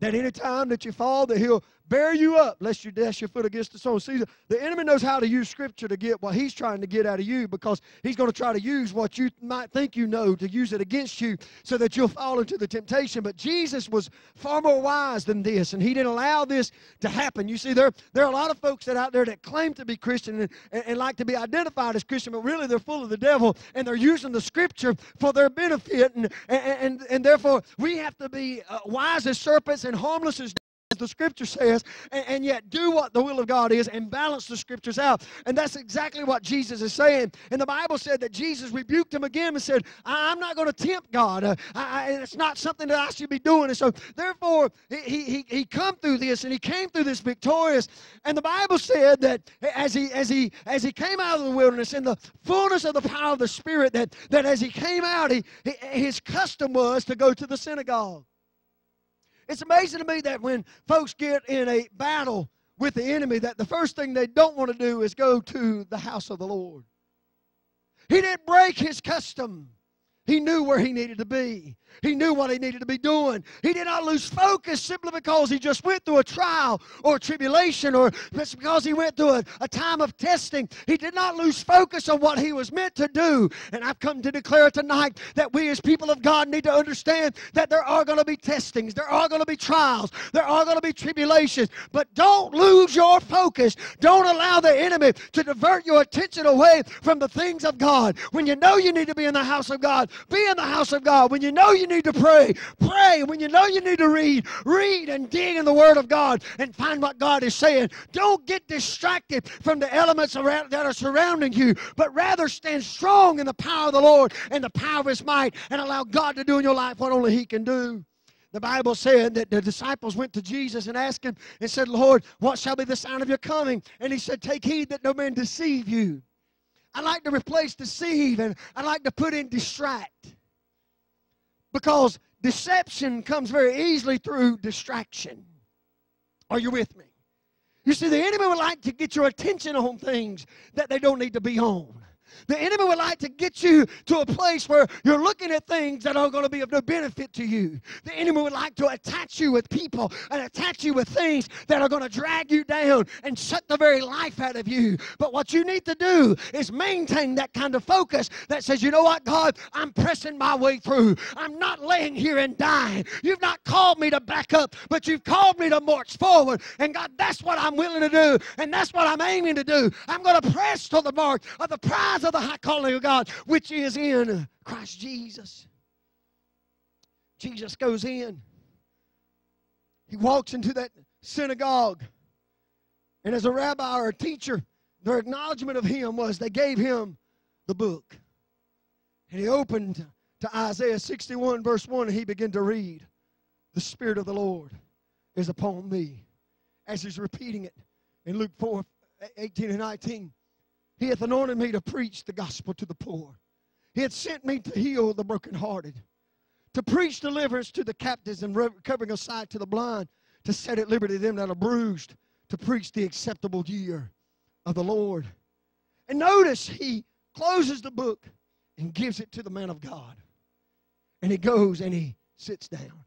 that any time that you fall, that he'll bear you up lest you dash your foot against the stone. See, the, enemy knows how to use Scripture to get what he's trying to get out of you because he's going to try to use what you might think you know to use it against you so that you'll fall into the temptation. But Jesus was far more wise than this, and he didn't allow this to happen. You see, there, there are a lot of folks that out there that claim to be Christian and, and, and like to be identified as Christian, but really they're full of the devil and they're using the Scripture for their benefit, and, and, and, and therefore we have to be uh, wise as serpents and harmless as the scripture says, and, and, yet do what the will of God is and balance the scriptures out. And that's exactly what Jesus is saying. And the Bible said that Jesus rebuked him again and said, I'm not going to tempt God. Uh, I, I, it's not something that I should be doing. And so, therefore, he, he, he come through this and he came through this victorious. And the Bible said that as he, as he, as he came out of the wilderness in the fullness of the power of the Spirit, that, that as he came out, he, his custom was to go to the synagogue. It's amazing to me that when folks get in a battle with the enemy, that the first thing they don't want to do is go to the house of the Lord. He didn't break his custom. He knew where he needed to be. He knew what he needed to be doing. He did not lose focus simply because he just went through a trial or a tribulation or just because he went through a, a time of testing. He did not lose focus on what he was meant to do. And I've come to declare tonight that we as people of God need to understand that there are going to be testings, there are going to be trials, there are going to be tribulations. But don't lose your focus. Don't allow the enemy to divert your attention away from the things of God. When you know you need to be in the house of God, be in the house of God. When you know you need to pray, pray. When you know you need to read, read and dig in the Word of God and find what God is saying. Don't get distracted from the elements around, that are surrounding you, but rather stand strong in the power of the Lord and the power of His might and allow God to do in your life what only He can do. The Bible said that the disciples went to Jesus and asked him and said, Lord, what shall be the sign of your coming? And he said, Take heed that no man deceive you. I like to replace deceive and I like to put in distract. Because deception comes very easily through distraction. Are you with me? You see, the enemy would like to get your attention on things that they don't need to be on. The enemy would like to get you to a place where you're looking at things that are going to be of no benefit to you. The enemy would like to attach you with people and attach you with things that are going to drag you down and shut the very life out of you. But what you need to do is maintain that kind of focus that says, you know what, God, I'm pressing my way through. I'm not laying here and dying. You've not called me to back up, but you've called me to march forward. And God, that's what I'm willing to do. And that's what I'm aiming to do. I'm going to press to the mark of the prize of the high calling of God, which is in Christ Jesus. Jesus goes in. He walks into that synagogue. And as a rabbi or a teacher, their acknowledgement of him was they gave him the book. And he opened to Isaiah 61, verse 1, and he began to read, The Spirit of the Lord is upon me. As he's repeating it in Luke 4, 18 and 19. He hath anointed me to preach the gospel to the poor. He hath sent me to heal the brokenhearted, to preach deliverance to the captives and recovering of sight to the blind, to set at liberty them that are bruised, to preach the acceptable year of the Lord. And notice he closes the book and gives it to the man of God. And he goes and he sits down.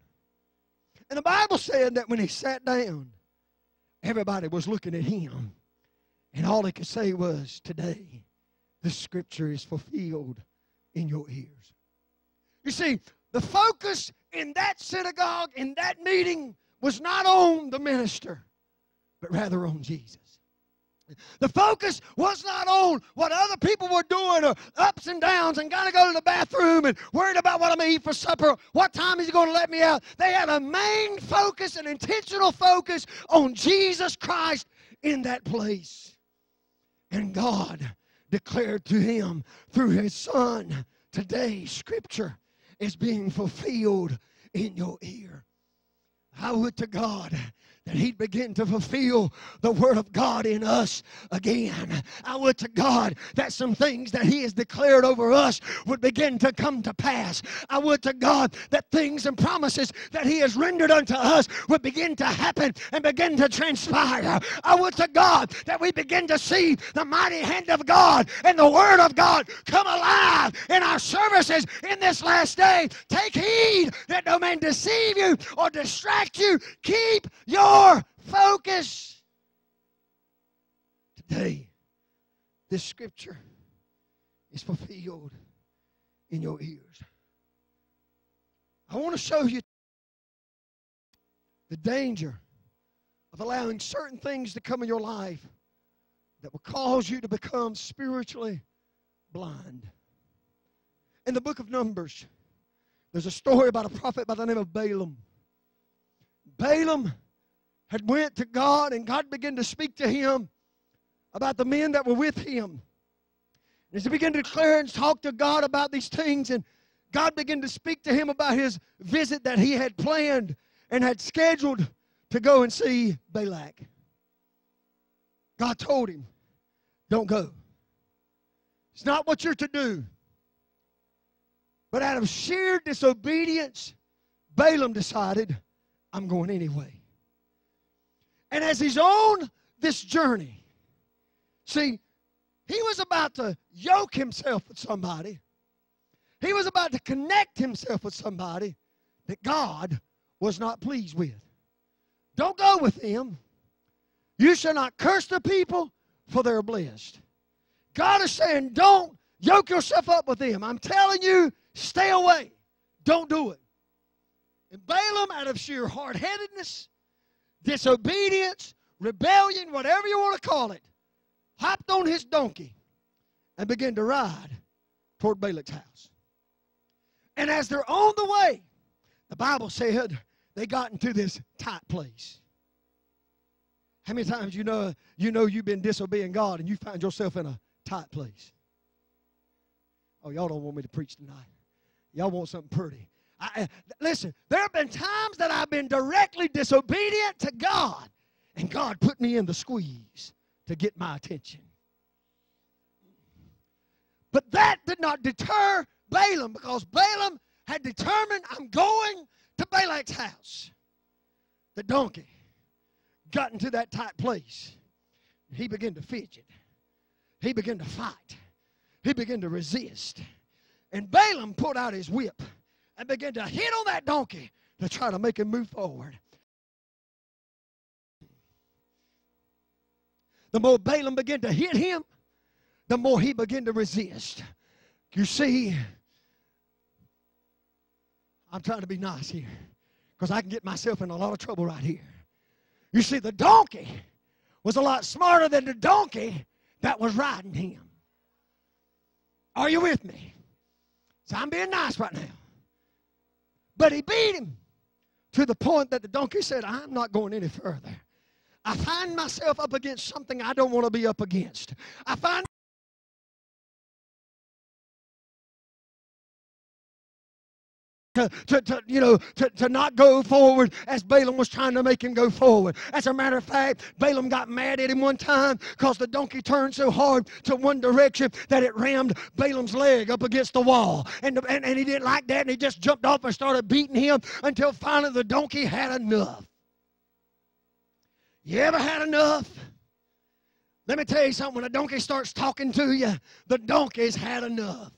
And the Bible said that when he sat down, everybody was looking at him. And all he could say was, Today, the scripture is fulfilled in your ears. You see, the focus in that synagogue, in that meeting, was not on the minister. but rather on Jesus. The focus was not on what other people were doing or ups and downs and got to go to the bathroom and worried about what I'm going to eat for supper. What time is he going to let me out? They had a main focus, an intentional focus on Jesus Christ in that place. And God declared to him through his son, today scripture is being fulfilled in your ear. I would to God that He'd begin to fulfill the Word of God in us again. I would to God that some things that He has declared over us would begin to come to pass. I would to God that things and promises that He has rendered unto us would begin to happen and begin to transpire. I would to God that we begin to see the mighty hand of God and the Word of God come alive in our services in this last day. Take heed that no man deceive you or distract you. Keep your your focus. Today, this scripture is fulfilled in your ears. I want to show you the danger of allowing certain things to come in your life that will cause you to become spiritually blind. In the book of Numbers, there's a story about a prophet by the name of Balaam. Balaam had went to God and God began to speak to him about the men that were with him. And as he began to declare and talk to God about these things, and God began to speak to him about his visit that he had planned and had scheduled to go and see Balak. God told him, Don't go. It's not what you're to do. But out of sheer disobedience, Balaam decided, I'm going anyway. And as he's on this journey, see, he was about to yoke himself with somebody. He was about to connect himself with somebody that God was not pleased with. Don't go with them. You shall not curse the people, for they're blessed. God is saying, don't yoke yourself up with them. I'm telling you, stay away. Don't do it. And Balaam, out of sheer hard headedness, disobedience, rebellion, whatever you want to call it, hopped on his donkey and began to ride toward Balak's house. And as they're on the way, the Bible said they got into this tight place. How many times you know you know you've been disobeying God and you find yourself in a tight place? Oh, y'all don't want me to preach tonight. Y'all want something pretty. I, listen, there have been times that I've been directly disobedient to God, and God put me in the squeeze to get my attention. But that did not deter Balaam because Balaam had determined I'm going to Balak's house. The donkey got into that tight place. He began to fidget. He began to fight. He began to resist. And Balaam pulled out his whip and began to hit on that donkey to try to make him move forward. The more Balaam began to hit him, the more he began to resist. You see, I'm trying to be nice here because I can get myself in a lot of trouble right here. You see, the donkey was a lot smarter than the donkey that was riding him. Are you with me? So I'm being nice right now. But he beat him to the point that the donkey said, I'm not going any further. I find myself up against something I don't want to be up against. I find to, to, to, you know to, to not go forward as Balaam was trying to make him go forward. As a matter of fact, Balaam got mad at him one time because the donkey turned so hard to one direction that it rammed Balaam's leg up against the wall. And, and, and he didn't like that and he just jumped off and started beating him until finally the donkey had enough. You ever had enough? Let me tell you something, when a donkey starts talking to you, the donkey's had enough.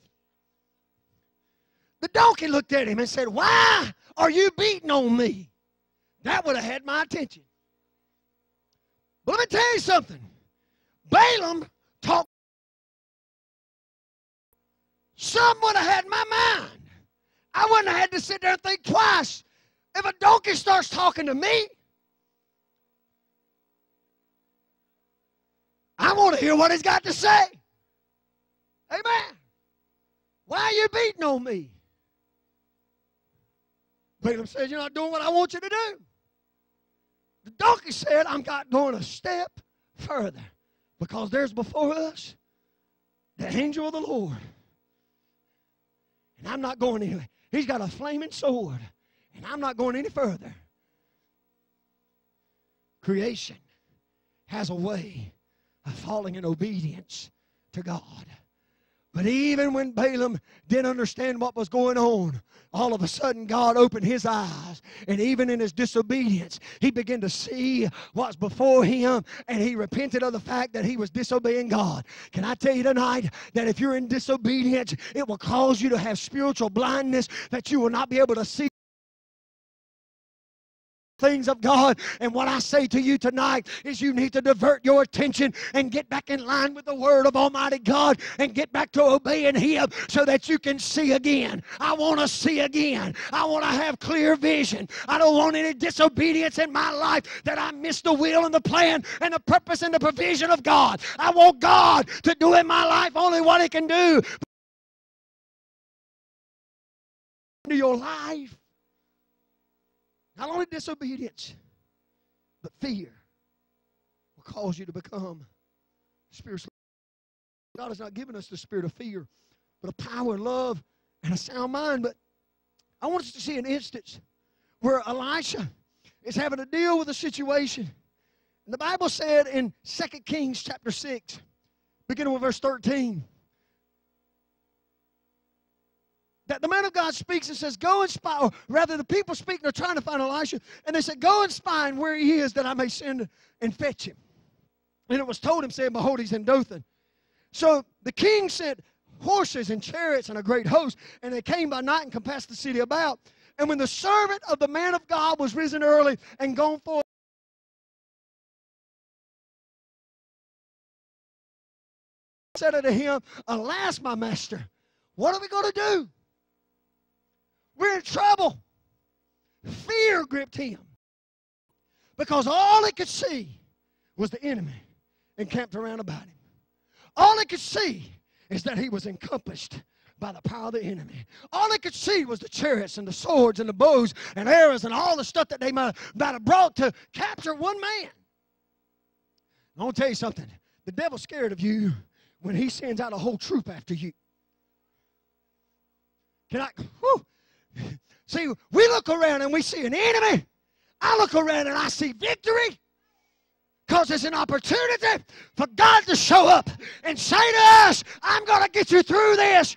The donkey looked at him and said, Why are you beating on me? That would have had my attention. But let me tell you something. Balaam talked. Some would have had my mind. I wouldn't have had to sit there and think twice. If a donkey starts talking to me, I want to hear what he's got to say. Amen. Why are you beating on me? Balaam said, You're not doing what I want you to do. The donkey said, I'm not going a step further because there's before us the angel of the Lord. And I'm not going anywhere. He's got a flaming sword, and I'm not going any further. Creation has a way of falling in obedience to God. But even when Balaam didn't understand what was going on, all of a sudden God opened his eyes. And even in his disobedience, he began to see what's before him and he repented of the fact that he was disobeying God. Can I tell you tonight that if you're in disobedience, it will cause you to have spiritual blindness that you will not be able to see things of God. And what I say to you tonight is you need to divert your attention and get back in line with the Word of Almighty God and get back to obeying Him so that you can see again. I want to see again. I want to have clear vision. I don't want any disobedience in my life that I miss the will and the plan and the purpose and the provision of God. I want God to do in my life only what He can do. Into your life not only disobedience, but fear will cause you to become spiritually. God has not given us the spirit of fear, but a power, love, and a sound mind. But I want us to see an instance where Elisha is having to deal with a situation. And the Bible said in 2 Kings chapter 6, beginning with verse 13, that the man of God speaks and says, Go and spy, or rather, the people speak, they're trying to find Elisha, and they said, Go and spy and where he is, that I may send and fetch him. And it was told him, saying, Behold, he's in Dothan. So the king sent horses and chariots and a great host, and they came by night and compassed the city about. And when the servant of the man of God was risen early and gone forth, said unto him, Alas, my master, what are we going to do? We're in trouble. Fear gripped him because all he could see was the enemy encamped around about him. All he could see is that he was encompassed by the power of the enemy. All he could see was the chariots and the swords and the bows and arrows and all the stuff that they might, might have brought to capture one man. I'm going to tell you something. The devil's scared of you when he sends out a whole troop after you. Can I? Whew, *laughs* See, we look around and we see an enemy. I look around and I see victory because it's an opportunity for God to show up and say to us, I'm going to get you through this.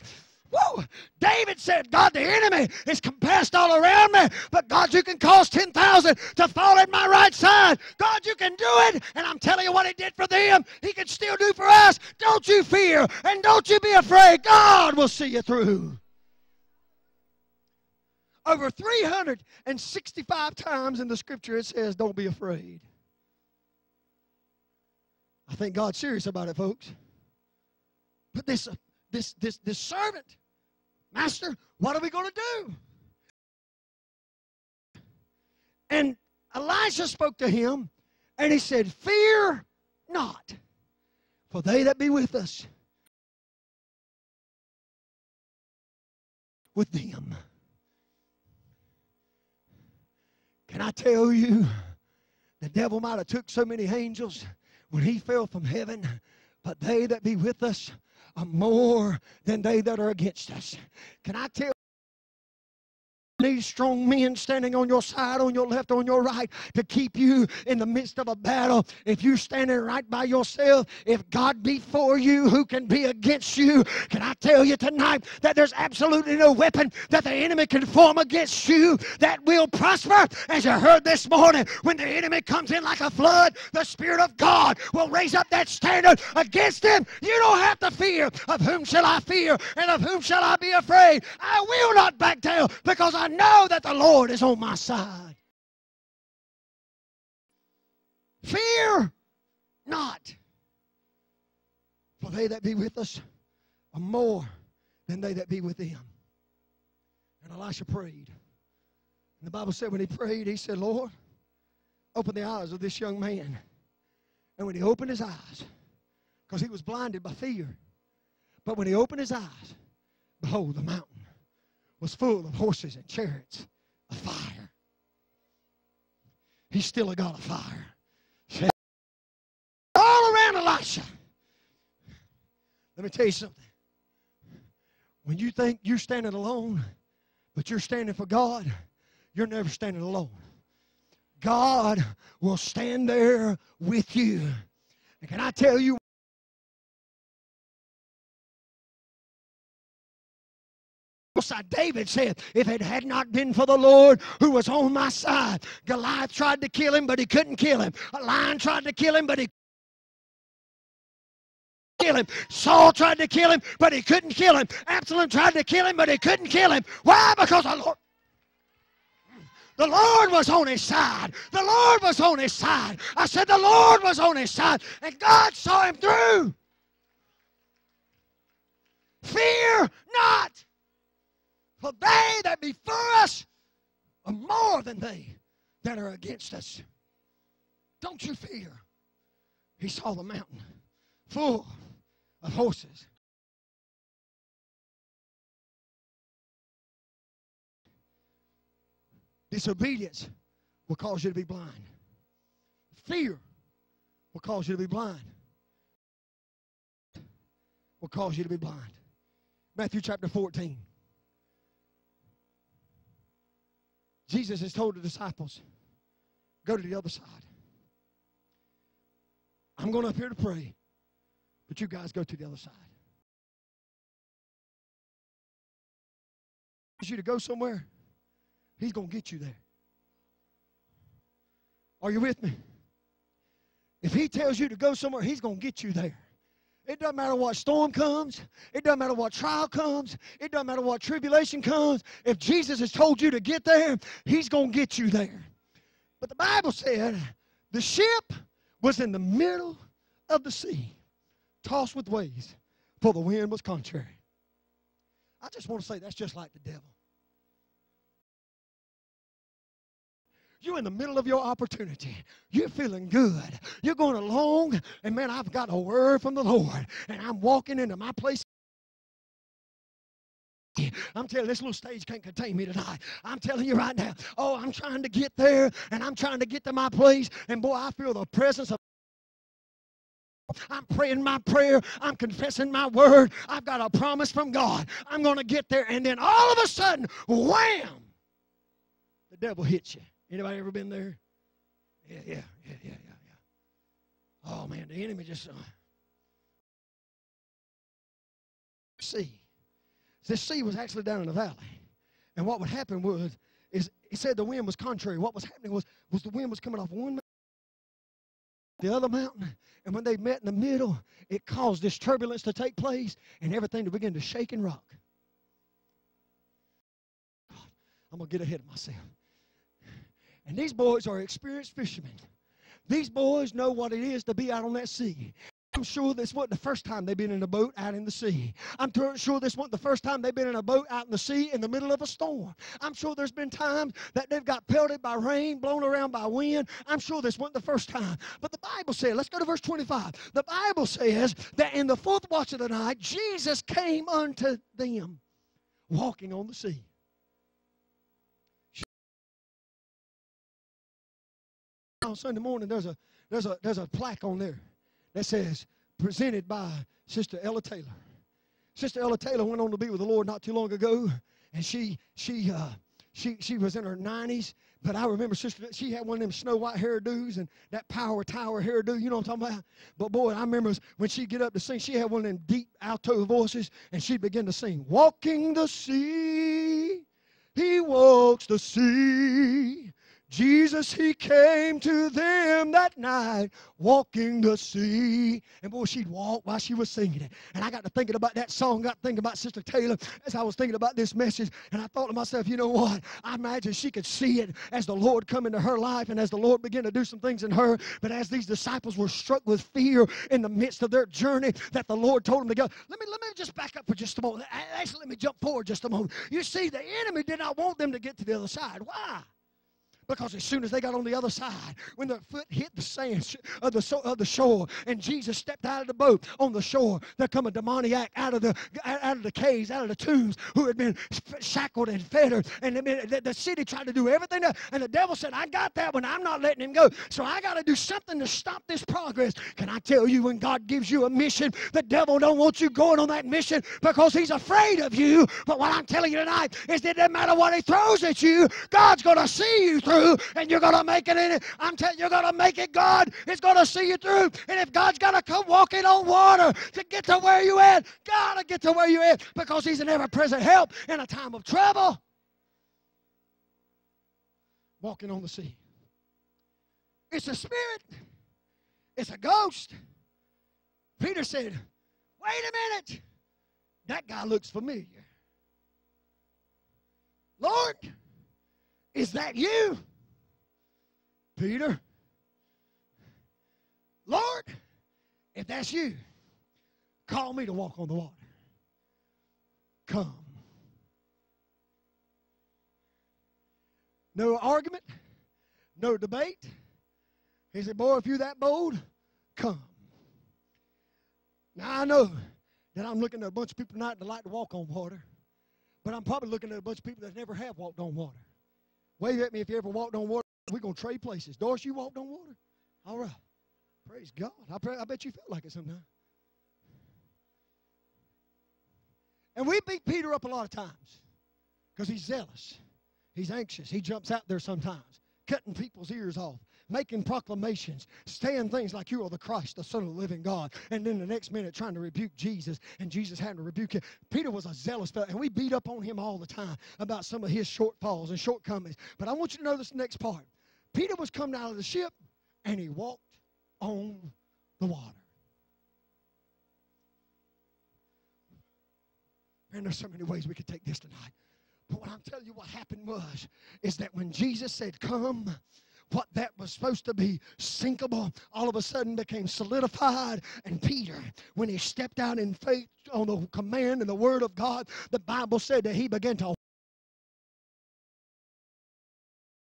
Woo! David said, God, the enemy is compassed all around me, but God, you can cause 10,000 to fall at my right side. God, you can do it. And I'm telling you what he did for them, he can still do for us. Don't you fear and don't you be afraid. God will see you through. Over 365 times in the scripture it says, Don't be afraid. I think God's serious about it, folks. But this, uh, this, this, this servant, Master, what are we going to do? And Elijah spoke to him, and he said, Fear not, for they that be with us with them. Can I tell you, the devil might have took so many angels when he fell from heaven, but they that be with us are more than they that are against us. Can I tell need strong men standing on your side, on your left, on your right to keep you in the midst of a battle. If you're standing right by yourself, if God be for you, who can be against you? Can I tell you tonight that there's absolutely no weapon that the enemy can form against you that will prosper? As you heard this morning, when the enemy comes in like a flood, the Spirit of God will raise up that standard against him. You don't have to fear. Of whom shall I fear? And of whom shall I be afraid? I will not back down because I know that the Lord is on my side. Fear not, for they that be with us are more than they that be with them. And Elisha prayed. And the Bible said when he prayed, he said, Lord, open the eyes of this young man. And when he opened his eyes, because he was blinded by fear. But when he opened his eyes, behold, the mountain was full of horses and chariots of fire. He's still a God of fire. All around Elisha. Let me tell you something. When you think you're standing alone, but you're standing for God, you're never standing alone. God will stand there with you. And can I tell you? Side. David said, If it had not been for the Lord who was on my side, Goliath tried to kill him, but he couldn't kill him. A lion tried to kill him, but he kill him. Saul tried to kill him, but he couldn't kill him. Absalom tried to kill him, but he couldn't kill him. Why? Because the Lord. The Lord was on his side. The Lord was on his side. I said the Lord was on his side, and God saw him through. Fear not, they that be for us are more than they that are against us. Don't you fear. He saw the mountain full of horses. Disobedience will cause you to be blind. Fear will cause you to be blind. Will cause you to be blind. Matthew chapter 14. Jesus has told the disciples, go to the other side. I'm going up here to pray, but you guys go to the other side. Wants you to go somewhere, he's going to get you there. Are you with me? If he tells you to go somewhere, he's going to get you there. It doesn't matter what storm comes. It doesn't matter what trial comes. It doesn't matter what tribulation comes. If Jesus has told you to get there, he's going to get you there. But the Bible said the ship was in the middle of the sea, tossed with waves, for the wind was contrary. I just want to say that's just like the devil. You're in the middle of your opportunity. You're feeling good. You're going along, and man, I've got a word from the Lord, and I'm walking into my place. I'm telling you, this little stage can't contain me tonight. I'm telling you right now. Oh, I'm trying to get there, and I'm trying to get to my place, and boy, I feel the presence of. I'm praying my prayer. I'm confessing my word. I've got a promise from God. I'm going to get there, and then all of a sudden, wham! The devil hits you. Anybody ever been there? Yeah, yeah, yeah, yeah, yeah, yeah. Oh man, the enemy just uh. This sea was actually down in the valley, and what would happen was is he said the wind was contrary. What was happening was was the wind was coming off one the other mountain, and when they met in the middle, it caused this turbulence to take place, and everything to begin to shake and rock. God, I'm gonna get ahead of myself. And these boys are experienced fishermen. These boys know what it is to be out on that sea. I'm sure this wasn't the first time they've been in a boat out in the sea. I'm sure this wasn't the first time they've been in a boat out in the sea in the middle of a storm. I'm sure there's been times that they've got pelted by rain, blown around by wind. I'm sure this wasn't the first time. But the Bible says, let's go to verse 25. The Bible says that in the fourth watch of the night, Jesus came unto them walking on the sea. On Sunday morning, there's a there's a there's a plaque on there that says presented by Sister Ella Taylor. Sister Ella Taylor went on to be with the Lord not too long ago, and she she uh, she she was in her 90s. But I remember Sister she had one of them snow white hairdos and that power tower hairdo. You know what I'm talking about? But boy, I remember when she'd get up to sing, she had one of them deep alto voices, and she'd begin to sing, "Walking the sea." He walks the sea. Jesus, he came to them that night, walking the sea. And boy, she'd walk while she was singing it. And I got to thinking about that song, got thinking about Sister Taylor as I was thinking about this message. And I thought to myself, you know what? I imagine she could see it as the Lord come into her life and as the Lord began to do some things in her. But as these disciples were struck with fear in the midst of their journey, that the Lord told them to go. Let me let me just back up for just a moment. Actually, let me jump forward just a moment. You see, the enemy did not want them to get to the other side. Why? Because as soon as they got on the other side, when their foot hit the sand of the, of the shore, and Jesus stepped out of the boat on the shore, there come a demoniac out of the out of the caves, out of the tombs, who had been shackled and fettered, and the, the city tried to do everything, and the devil said, "I got that one. I'm not letting him go. So I got to do something to stop this progress." Can I tell you, when God gives you a mission, the devil don't want you going on that mission because he's afraid of you. But what I'm telling you tonight is that it doesn't matter what he throws at you, God's going to see you through, and you're going to make it in it. I'm telling you, you're going to make it. God is going to see you through. And if God's to come walking on water to get to where you at, gotta get to where you at because He's an ever-present help in a time of trouble. Walking on the sea. It's a spirit. It's a ghost. Peter said, "Wait a minute. That guy looks familiar." Lord, is that you? Peter, Lord, if that's you, call me to walk on the water. Come. No argument, no debate. He said, Boy, if you're that bold, come. Now I know that I'm looking at a bunch of people tonight that like to walk on water, but I'm probably looking at a bunch of people that never have walked on water. Wave at me if you ever walked on water. We're going to trade places. Doris, you walked on water? All right. Praise God. I, pray, I bet you felt like it sometime. And we beat Peter up a lot of times because he's zealous. He's anxious. He jumps out there sometimes, cutting people's ears off, making proclamations, saying things like you are the Christ, the Son of the living God. And then the next minute trying to rebuke Jesus, and Jesus having to rebuke him. Peter was a zealous fellow, and we beat up on him all the time about some of his shortfalls and shortcomings. But I want you to know this next part. Peter was coming out of the ship, and he walked on the water. Man, there's so many ways we could take this tonight. But what I'm telling you, what happened was, is that when Jesus said, Come, what that was supposed to be sinkable all of a sudden became solidified. And Peter, when he stepped out in faith on the command and the word of God, the Bible said that he began to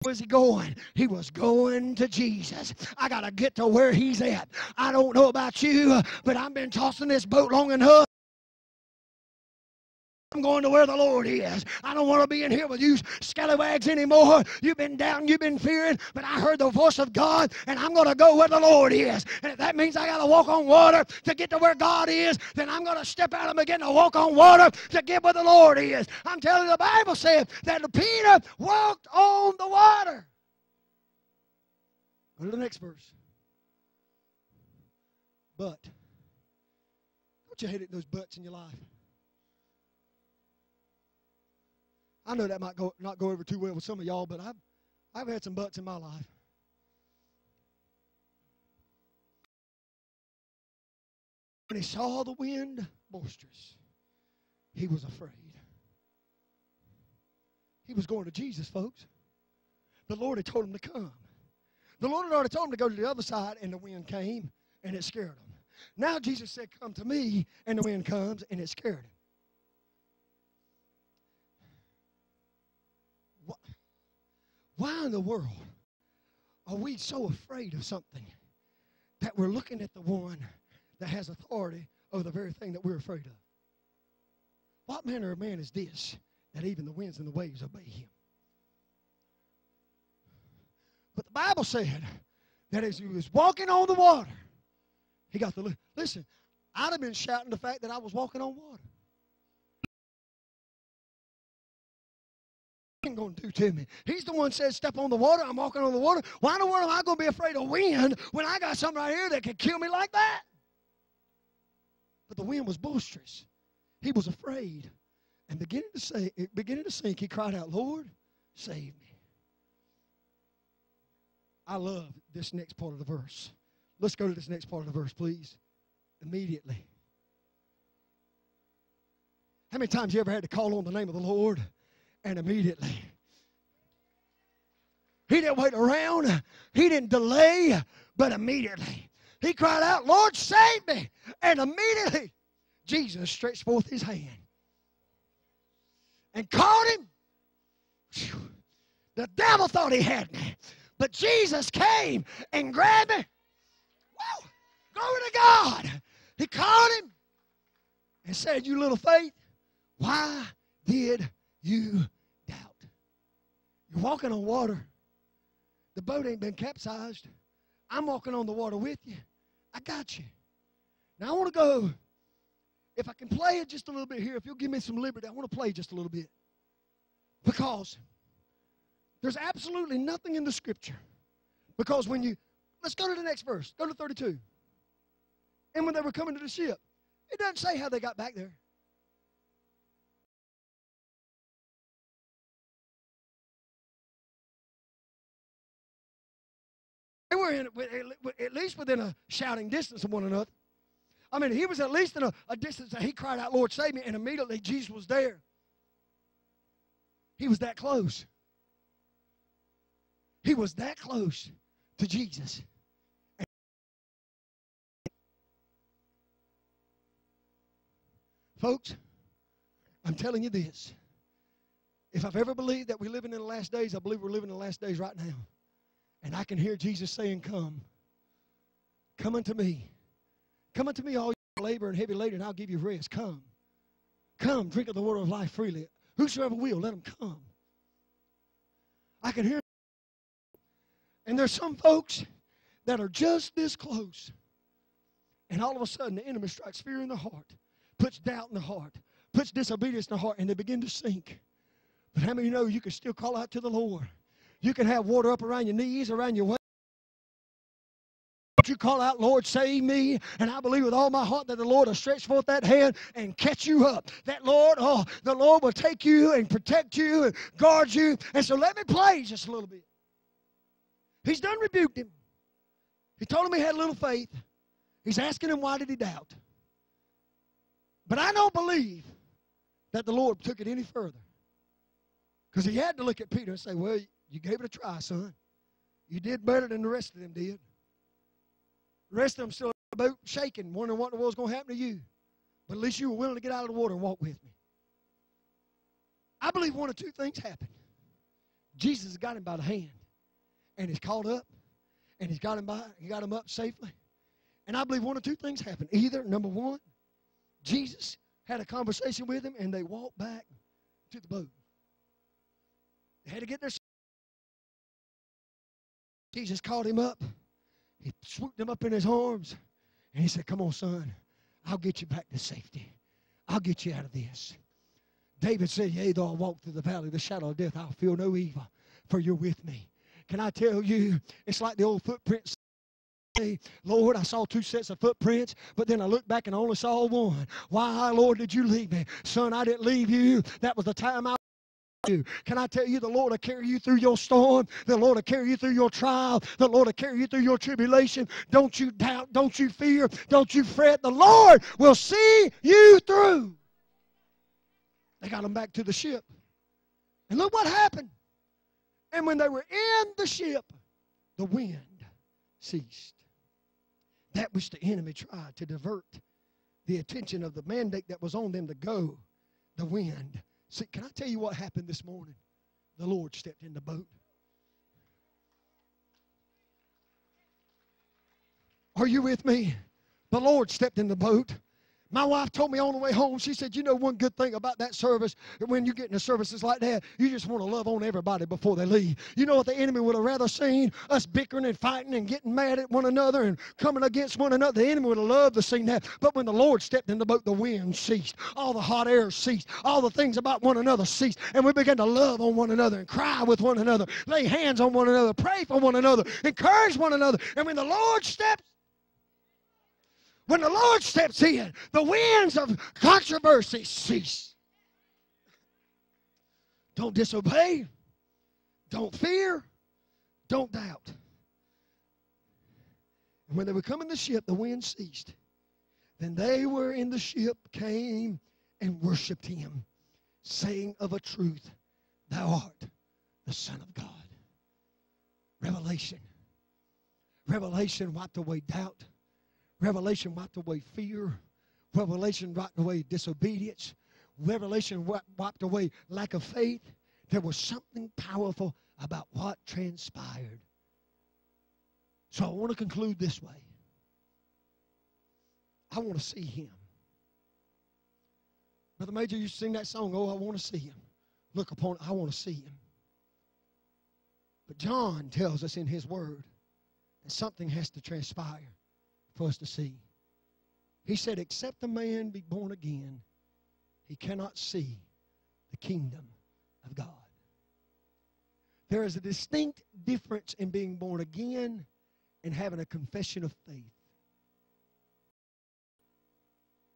was he going? He was going to Jesus. I got to get to where he's at. I don't know about you, but I've been tossing this boat long enough. I'm going to where the Lord is. I don't want to be in here with you scallywags anymore. You've been down, you've been fearing, but I heard the voice of God, and I'm going to go where the Lord is. And if that means I got to walk on water to get to where God is, then I'm going to step out and begin to walk on water to get where the Lord is. I'm telling you, the Bible says that Peter walked on the water. Go to the next verse. But, don't you hate it, those buts in your life? I know that might go, not go over too well with some of y'all, but I've, I've had some butts in my life. When he saw the wind boisterous, he was afraid. He was going to Jesus, folks. The Lord had told him to come. The Lord had already told him to go to the other side, and the wind came, and it scared him. Now Jesus said, Come to me, and the wind comes, and it scared him. Why in the world are we so afraid of something that we're looking at the one that has authority over the very thing that we're afraid of? What manner of man is this that even the winds and the waves obey him? But the Bible said that as he was walking on the water, he got the. Listen, I'd have been shouting the fact that I was walking on water. Going to do to me. He's the one says, step on the water. I'm walking on the water. Why in the world am I going to be afraid of wind when I got something right here that could kill me like that? But the wind was boisterous. He was afraid. And beginning to say, beginning to sink, he cried out, Lord, save me. I love this next part of the verse. Let's go to this next part of the verse, please. Immediately. How many times you ever had to call on the name of the Lord? And immediately. He didn't wait around, he didn't delay, but immediately. He cried out, Lord, save me. And immediately, Jesus stretched forth his hand and caught him. The devil thought he had me. But Jesus came and grabbed me. Woo! Glory to God. He called him and said, You little faith, why did you doubt? You're walking on water. The boat ain't been capsized. I'm walking on the water with you. I got you. Now I want to go. If I can play it just a little bit here, if you'll give me some liberty, I want to play just a little bit. Because there's absolutely nothing in the scripture. Because when you, let's go to the next verse, go to 32. And when they were coming to the ship, it doesn't say how they got back there. They were in, at least within a shouting distance of one another. I mean, he was at least in a, a distance that he cried out, Lord, save me, and immediately Jesus was there. He was that close. He was that close to Jesus. Folks, I'm telling you this. If I've ever believed that we're living in the last days, I believe we're living in the last days right now. And I can hear Jesus saying, Come. Come unto me. Come unto me, all your labor and heavy laden, and I'll give you rest. Come. Come, drink of the water of life freely. Whosoever will, let him come. I can hear. And there's some folks that are just this close. And all of a sudden, the enemy strikes fear in the heart, puts doubt in the heart, puts disobedience in the heart, and they begin to sink. But how many know you can still call out to the Lord? You can have water up around your knees, around your waist. You call out, Lord, save me. And I believe with all my heart that the Lord will stretch forth that hand and catch you up. That Lord, oh, the Lord will take you and protect you and guard you. And so let me play just a little bit. He's done rebuked him. He told him he had little faith. He's asking him why did he doubt. But I don't believe that the Lord took it any further. Because he had to look at Peter and say, Well, you gave it a try, son. You did better than the rest of them did. The rest of them still about shaking, wondering what the world's going to happen to you. But at least you were willing to get out of the water and walk with me. I believe one of two things happened. Jesus got him by the hand, and he's caught up, and he's got him by, he got him up safely. And I believe one of two things happened. Either number one, Jesus had a conversation with him, and they walked back to the boat. They had to get their Jesus caught him up. He swooped him up in his arms. And he said, Come on, son. I'll get you back to safety. I'll get you out of this. David said, Yea, though I walk through the valley of the shadow of death, I'll feel no evil, for you're with me. Can I tell you, it's like the old footprints. Lord, I saw two sets of footprints, but then I looked back and only saw one. Why, Lord, did you leave me? Son, I didn't leave you. That was the time I you. Can I tell you, the Lord will carry you through your storm. The Lord will carry you through your trial. The Lord will carry you through your tribulation. Don't you doubt. Don't you fear. Don't you fret. The Lord will see you through. They got them back to the ship. And look what happened. And when they were in the ship, the wind ceased. That which the enemy tried to divert the attention of the mandate that was on them to go, the wind See, can I tell you what happened this morning? The Lord stepped in the boat. Are you with me? The Lord stepped in the boat. My wife told me on the way home, she said, You know, one good thing about that service, when you get into services like that, you just want to love on everybody before they leave. You know what the enemy would have rather seen? Us bickering and fighting and getting mad at one another and coming against one another. The enemy would have loved to see that. But when the Lord stepped in the boat, the wind ceased. All the hot air ceased. All the things about one another ceased. And we began to love on one another and cry with one another, lay hands on one another, pray for one another, encourage one another. And when the Lord steps when the Lord steps in, the winds of controversy cease. Don't disobey. Don't fear. Don't doubt. And when they were coming the ship, the wind ceased. Then they were in the ship, came and worshiped him, saying of a truth, Thou art the Son of God. Revelation. Revelation wiped away doubt. Revelation wiped away fear. Revelation wiped away disobedience. Revelation wiped away lack of faith. There was something powerful about what transpired. So I want to conclude this way. I want to see him. Brother Major, you sing that song, Oh, I want to see him. Look upon, I want to see him. But John tells us in his word that something has to transpire for us to see. He said, Except a man be born again, he cannot see the kingdom of God. There is a distinct difference in being born again and having a confession of faith.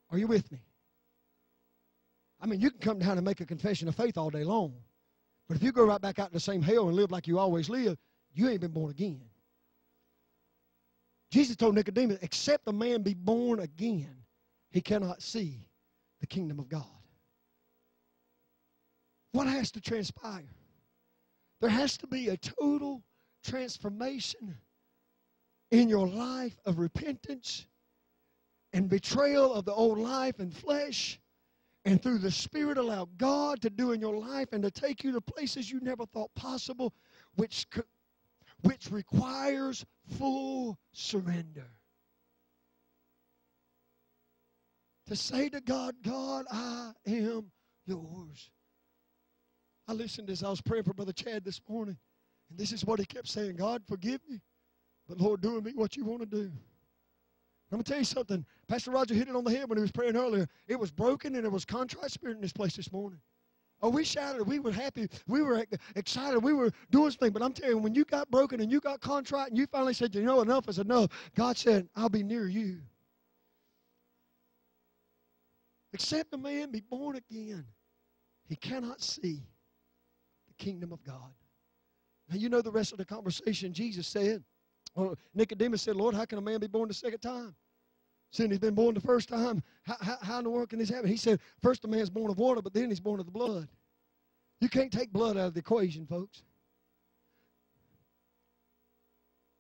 Are you with me? I mean, you can come down and make a confession of faith all day long. But if you go right back out in the same hell and live like you always live, you ain't been born again. Jesus told Nicodemus, except a man be born again, he cannot see the kingdom of God. What has to transpire? There has to be a total transformation in your life of repentance and betrayal of the old life and flesh and through the Spirit allow God to do in your life and to take you to places you never thought possible, which, which requires full surrender. To say to God, God, I am yours. I listened as I was praying for Brother Chad this morning, and this is what he kept saying God, forgive me, but Lord, do in me what you want to do. Going to tell you something. Pastor Roger hit it on the head when he was praying earlier. It was broken and there was contrite spirit in this place this morning. Oh, we shouted. We were happy. We were excited. We were doing something. But I'm telling you, when you got broken and you got contrite and you finally said, you know, enough is enough, God said, I'll be near you. Except a man be born again, he cannot see the kingdom of God. Now, you know the rest of the conversation. Jesus said, well, Nicodemus said, Lord, how can a man be born the second time? Saying he's been born the first time, how, how, how in the world can this happen? He said, first a man's born of water, but then he's born of the blood. You can't take blood out of the equation, folks.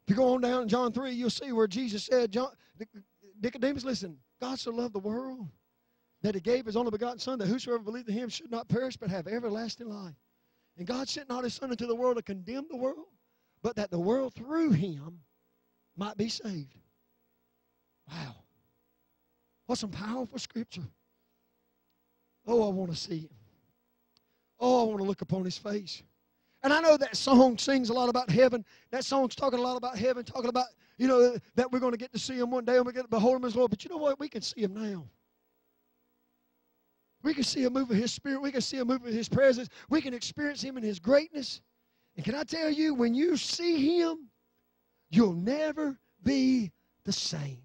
If you go on down in John 3, you'll see where Jesus said, John, Nicodemus, listen, God so loved the world that he gave his only begotten Son, that whosoever believed in him should not perish but have everlasting life. And God sent not his Son into the world to condemn the world, but that the world through him might be saved. Wow. What some powerful scripture. Oh, I want to see him. Oh, I want to look upon his face. And I know that song sings a lot about heaven. That song's talking a lot about heaven, talking about, you know, that we're going to get to see him one day and we get to behold him as Lord. But you know what? We can see him now. We can see a move of his spirit. We can see a move of his presence. We can experience him in his greatness. And can I tell you, when you see him, you'll never be the same.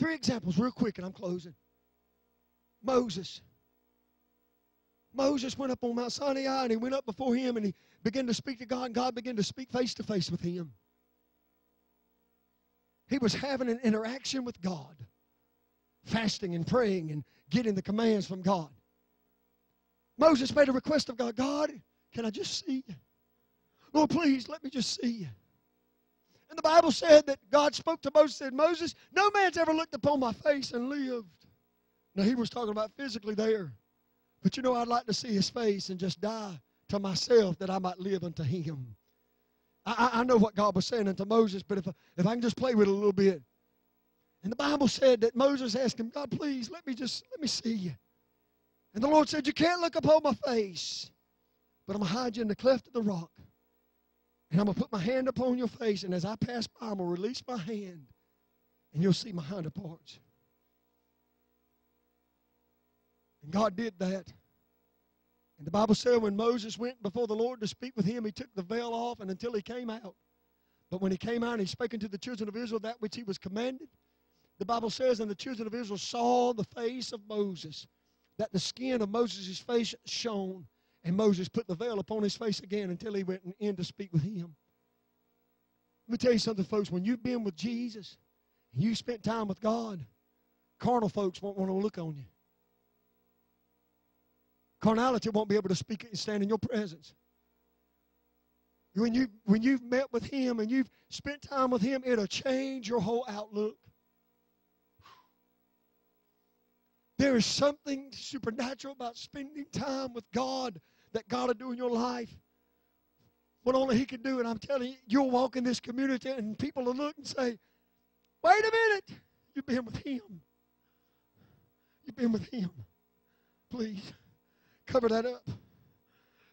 Three examples, real quick, and I'm closing. Moses. Moses went up on Mount Sinai and he went up before him and he began to speak to God, and God began to speak face to face with him. He was having an interaction with God, fasting and praying and getting the commands from God. Moses made a request of God God, can I just see you? Lord, please let me just see you. And the Bible said that God spoke to Moses and said, Moses, no man's ever looked upon my face and lived. Now, he was talking about physically there. But you know, I'd like to see his face and just die to myself that I might live unto him. I, I know what God was saying unto Moses, but if, if I can just play with it a little bit. And the Bible said that Moses asked him, God, please let me just, let me see you. And the Lord said, You can't look upon my face. But I'm going to hide you in the cleft of the rock. And I'm going to put my hand upon your face. And as I pass by, I'm going to release my hand. And you'll see my hinder parts. And God did that. And the Bible said when Moses went before the Lord to speak with him, he took the veil off and until he came out. But when he came out and he spake unto the children of Israel that which he was commanded, the Bible says, and the children of Israel saw the face of Moses, that the skin of Moses' face shone, and Moses put the veil upon his face again until he went in to speak with him. Let me tell you something, folks. When you've been with Jesus and you spent time with God, carnal folks won't want to look on you. Carnality won't be able to speak and stand in your presence. When, you, when you've met with Him and you've spent time with Him, it'll change your whole outlook. There is something supernatural about spending time with God that God will do in your life. What only He can do. And I'm telling you, you'll walk in this community and people will look and say, wait a minute, you've been with Him. You've been with Him. Please, cover that up.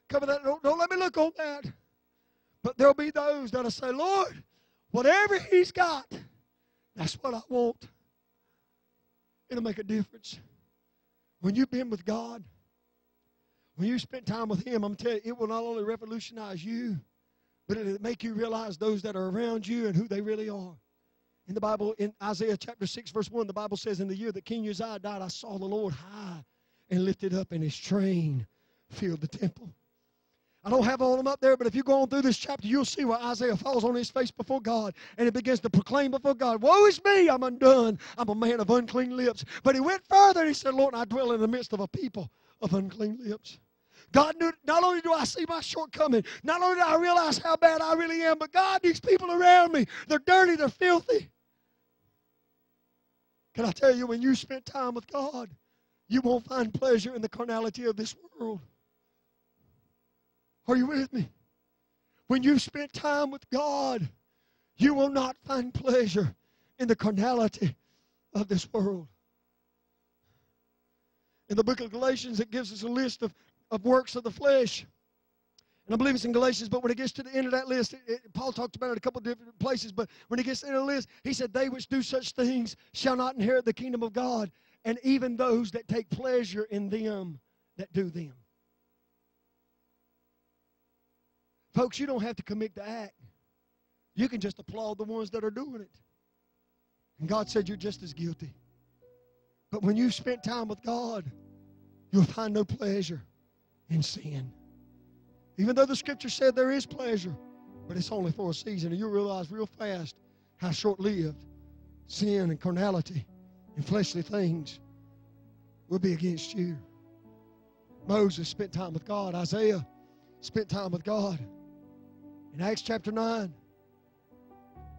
Cover that. Don't, don't let me look on that. But there'll be those that'll say, Lord, whatever He's got, that's what I want. It'll make a difference. When you've been with God, when you spend time with Him, I'm telling you, it will not only revolutionize you, but it'll make you realize those that are around you and who they really are. In the Bible, in Isaiah chapter 6, verse 1, the Bible says, In the year that King Uzziah died, I saw the Lord high and lifted up, and his train filled the temple. I don't have all of them up there, but if you go on through this chapter, you'll see where Isaiah falls on his face before God and he begins to proclaim before God, Woe is me, I'm undone. I'm a man of unclean lips. But he went further and he said, Lord, I dwell in the midst of a people of unclean lips. God knew not only do I see my shortcoming, not only do I realize how bad I really am, but God, these people around me, they're dirty, they're filthy. Can I tell you, when you spend time with God, you won't find pleasure in the carnality of this world. Are you with me? When you've spent time with God, you will not find pleasure in the carnality of this world. In the book of Galatians, it gives us a list of, of works of the flesh. And I believe it's in Galatians, but when it gets to the end of that list, it, it, Paul talked about it a couple different places, but when it gets to the list, he said, They which do such things shall not inherit the kingdom of God, and even those that take pleasure in them that do them. Folks, you don't have to commit the act. You can just applaud the ones that are doing it. And God said you're just as guilty. But when you've spent time with God, you'll find no pleasure in sin. Even though the scripture said there is pleasure, but it's only for a season. And you'll realize real fast how short lived sin and carnality and fleshly things will be against you. Moses spent time with God. Isaiah spent time with God. In Acts chapter 9,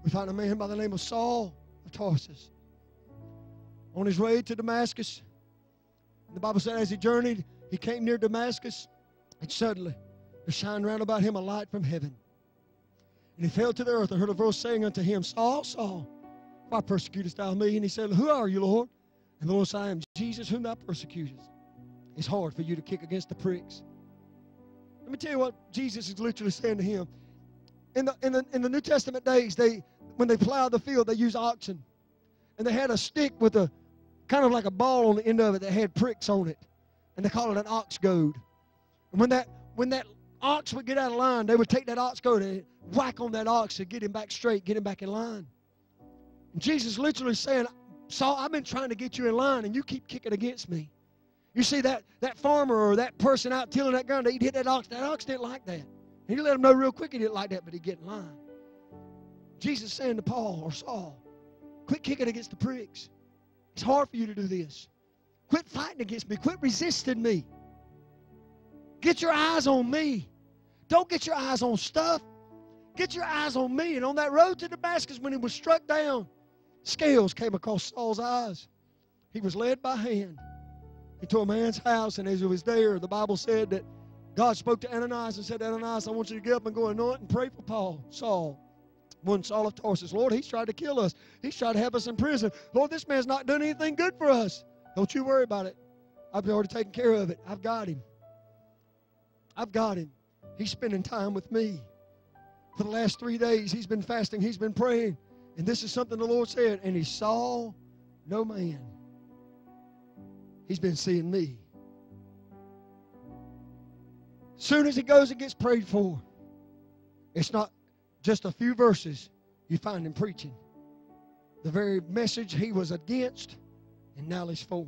we find a man by the name of Saul of Tarsus on his way to Damascus. And the Bible said as he journeyed, he came near Damascus, and suddenly there shined round about him a light from heaven. And he fell to the earth and heard a voice saying unto him, Saul, Saul, why persecutest thou me? And he said, Who are you, Lord? And the Lord said, I am Jesus whom thou persecutest. It's hard for you to kick against the pricks. Let me tell you what Jesus is literally saying to him. In the, in the, in the New Testament days, they when they plowed the field, they used oxen. And they had a stick with a kind of like a ball on the end of it that had pricks on it. And they call it an ox goad. And when that when that ox would get out of line, they would take that ox goad and whack on that ox to get him back straight, get him back in line. And Jesus literally saying, Saul, I've been trying to get you in line and you keep kicking against me. You see that that farmer or that person out tilling that ground, he'd hit that ox. That ox didn't like that. He let him know real quick he didn't like that, but he'd get in line. Jesus saying to Paul or Saul, quit kicking against the pricks. It's hard for you to do this. Quit fighting against me. Quit resisting me. Get your eyes on me. Don't get your eyes on stuff. Get your eyes on me. And on that road to Damascus, when he was struck down, scales came across Saul's eyes. He was led by hand into a man's house, and as he was there, the Bible said that God spoke to Ananias and said, Ananias, I want you to get up and go anoint and pray for Paul, Saul. When Saul of Tarsus. Lord, he's tried to kill us. He's tried to have us in prison. Lord, this man's not done anything good for us. Don't you worry about it. I've already taken care of it. I've got him. I've got him. He's spending time with me. For the last three days, he's been fasting, he's been praying. And this is something the Lord said, and he saw no man. He's been seeing me. Soon as he goes and gets prayed for, it's not just a few verses you find him preaching. The very message he was against, and now he's for.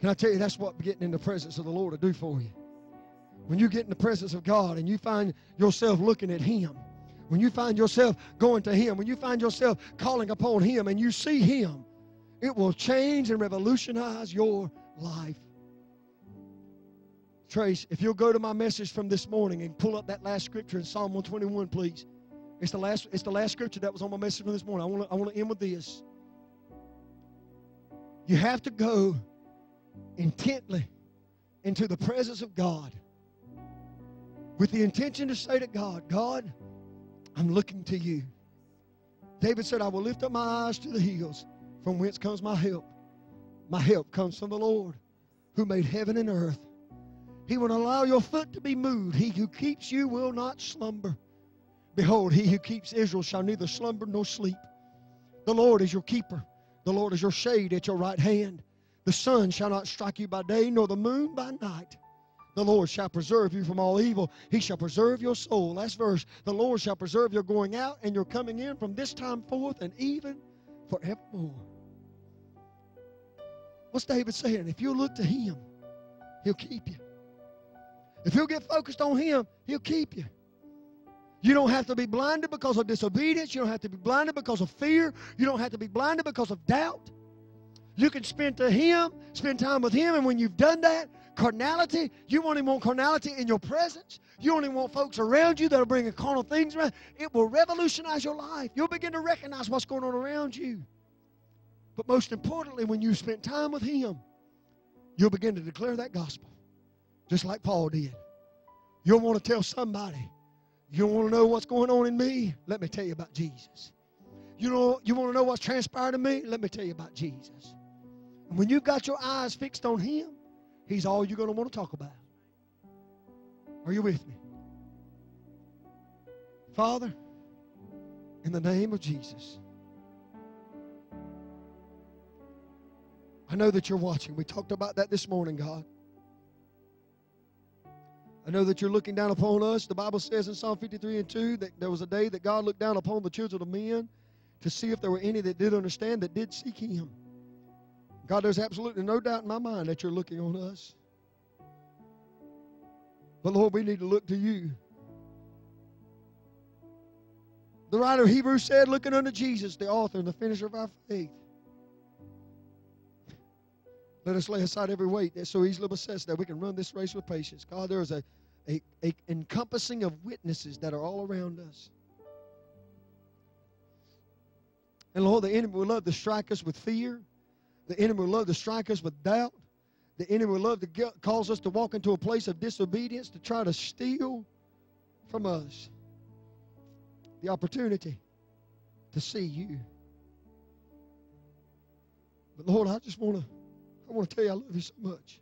Can I tell you that's what getting in the presence of the Lord will do for you? When you get in the presence of God and you find yourself looking at Him, when you find yourself going to Him, when you find yourself calling upon Him and you see Him, it will change and revolutionize your life. Trace, if you'll go to my message from this morning and pull up that last scripture in Psalm 121, please. It's the last, it's the last scripture that was on my message from this morning. I want to I want to end with this. You have to go intently into the presence of God with the intention to say to God, God, I'm looking to you. David said, I will lift up my eyes to the hills, from whence comes my help. My help comes from the Lord, who made heaven and earth. He will allow your foot to be moved. He who keeps you will not slumber. Behold, he who keeps Israel shall neither slumber nor sleep. The Lord is your keeper. The Lord is your shade at your right hand. The sun shall not strike you by day, nor the moon by night. The Lord shall preserve you from all evil. He shall preserve your soul. Last verse. The Lord shall preserve your going out and your coming in from this time forth and even forevermore. What's David saying? If you look to him, he'll keep you. If you'll get focused on him, he'll keep you. You don't have to be blinded because of disobedience. You don't have to be blinded because of fear. You don't have to be blinded because of doubt. You can spend to Him, spend time with Him, and when you've done that, carnality, you only want carnality in your presence. You only want folks around you that'll bring carnal things around. It will revolutionize your life. You'll begin to recognize what's going on around you. But most importantly, when you spend time with Him, you'll begin to declare that gospel, just like Paul did. You'll want to tell somebody you want to know what's going on in me? Let me tell you about Jesus. You know, you want to know what's transpired in me? Let me tell you about Jesus. And when you've got your eyes fixed on Him, He's all you're going to want to talk about. Are you with me? Father, in the name of Jesus, I know that you're watching. We talked about that this morning, God. I know that you're looking down upon us. The Bible says in Psalm 53 and 2 that there was a day that God looked down upon the children of men to see if there were any that did understand, that did seek Him. God, there's absolutely no doubt in my mind that you're looking on us. But Lord, we need to look to you. The writer of Hebrews said, looking unto Jesus, the author and the finisher of our faith. Let us lay aside every weight that so easily besets that we can run this race with patience. God, there is a, a, a encompassing of witnesses that are all around us. And Lord, the enemy will love to strike us with fear. The enemy will love to strike us with doubt. The enemy will love to get, cause us to walk into a place of disobedience to try to steal from us the opportunity to see you. But Lord, I just want to I want to tell you I love you so much.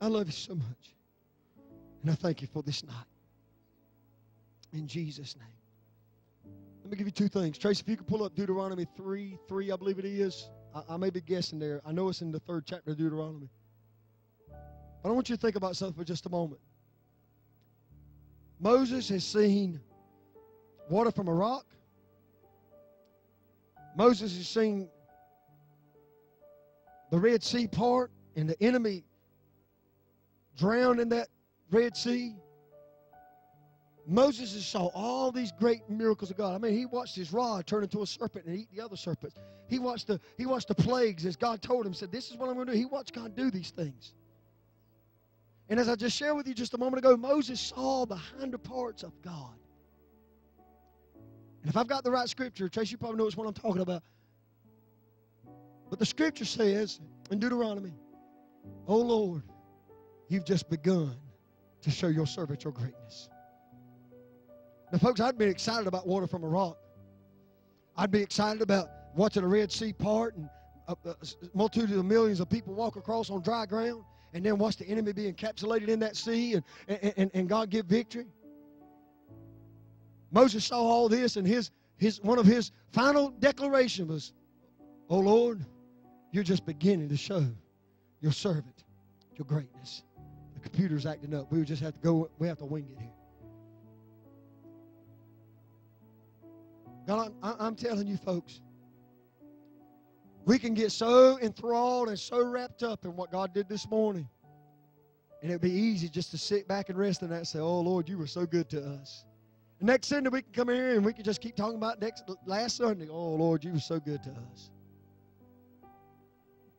I love you so much. And I thank you for this night. In Jesus' name. Let me give you two things. Tracy, if you could pull up Deuteronomy 3 3, I believe it is. I, I may be guessing there. I know it's in the third chapter of Deuteronomy. But I want you to think about something for just a moment. Moses has seen water from a rock. Moses has seen the Red Sea part and the enemy drowned in that Red Sea. Moses saw all these great miracles of God. I mean, he watched his rod turn into a serpent and eat the other serpents. He watched the he watched the plagues as God told him. Said, "This is what I'm going to do." He watched God do these things. And as I just shared with you just a moment ago, Moses saw the hinder parts of God. And if I've got the right scripture, Tracy, you probably know what I'm talking about. But the scripture says in Deuteronomy, Oh Lord, you've just begun to show your servant your greatness. Now, folks, I'd be excited about water from a rock. I'd be excited about watching the Red Sea part and uh, uh, a, a multitude of millions of people walk across on dry ground and then watch the enemy be encapsulated in that sea and, and, and God give victory. Moses saw all this and his, his one of his final declaration was, Oh Lord, you're just beginning to show your servant your greatness. The computer's acting up. We just have to go, we have to wing it here. God, I'm, I'm telling you, folks, we can get so enthralled and so wrapped up in what God did this morning. And it'd be easy just to sit back and rest in that and say, Oh, Lord, you were so good to us. Next Sunday, we can come here and we can just keep talking about next last Sunday. Oh, Lord, you were so good to us.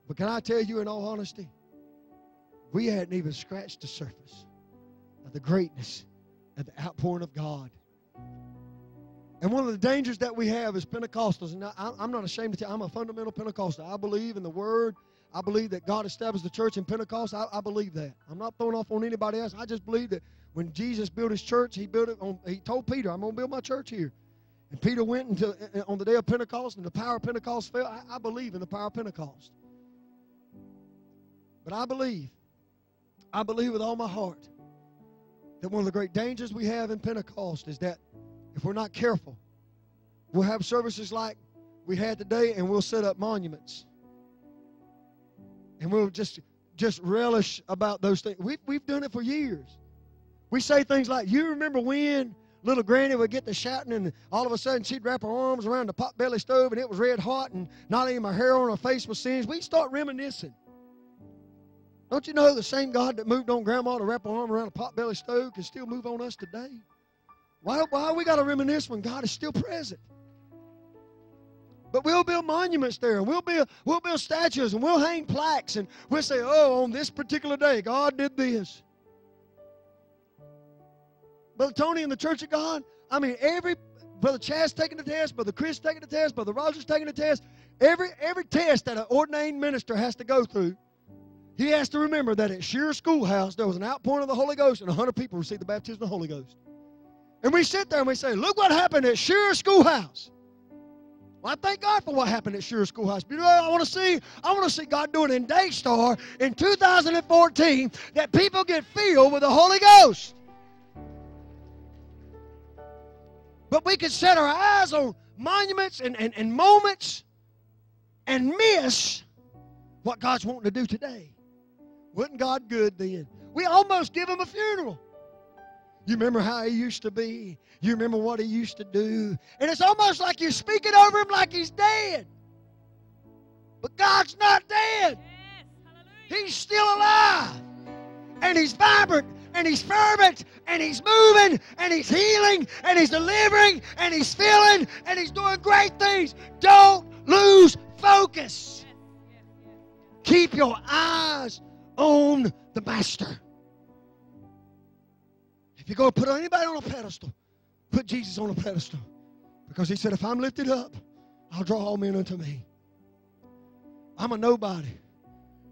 But can I tell you in all honesty, we hadn't even scratched the surface of the greatness and the outpouring of God. And one of the dangers that we have as Pentecostals, and I, am not ashamed to tell you, I'm a fundamental Pentecostal. I believe in the Word. I believe that God established the church in Pentecost. I, I believe that. I'm not throwing off on anybody else. I just believe that when Jesus built his church, he built it on. He told Peter, "I'm going to build my church here." And Peter went into on the day of Pentecost, and the power of Pentecost fell. I, I believe in the power of Pentecost. But I believe, I believe with all my heart that one of the great dangers we have in Pentecost is that if we're not careful, we'll have services like we had today, and we'll set up monuments, and we'll just just relish about those things. We've we've done it for years. We say things like, "You remember when?" Little granny would get to shouting, and all of a sudden she'd wrap her arms around the pot-belly stove, and it was red hot, and not even her hair on her face was singed. We'd start reminiscing. Don't you know the same God that moved on Grandma to wrap her arm around a pot-belly stove can still move on us today? Why, why we got to reminisce when God is still present? But we'll build monuments there, and we'll build, we'll build statues, and we'll hang plaques, and we'll say, oh, on this particular day, God did this. Brother Tony in the Church of God, I mean, every Brother Chad's taking the test, Brother Chris taking the test, Brother Rogers taking the test. Every every test that an ordained minister has to go through, he has to remember that at Shearer Schoolhouse there was an outpouring of the Holy Ghost and 100 people received the baptism of the Holy Ghost. And we sit there and we say, look what happened at Shearer Schoolhouse. Well, I thank God for what happened at Shearer Schoolhouse. But you know I want to see? I want to see God do it in Daystar in 2014 that people get filled with the Holy Ghost. But we can set our eyes on monuments and, and, and moments and miss what God's wanting to do today. Wasn't God good then? We almost give him a funeral. You remember how he used to be. You remember what he used to do. And it's almost like you're speaking over him like he's dead. But God's not dead. Yes. He's still alive. And he's vibrant and he's fervent and he's moving and he's healing and he's delivering and he's filling and he's doing great things. Don't lose focus. Yes. Yes. Keep your eyes on the Master. If you're going to put anybody on a pedestal, put Jesus on a pedestal. Because he said, if I'm lifted up, I'll draw all men unto me. I'm a nobody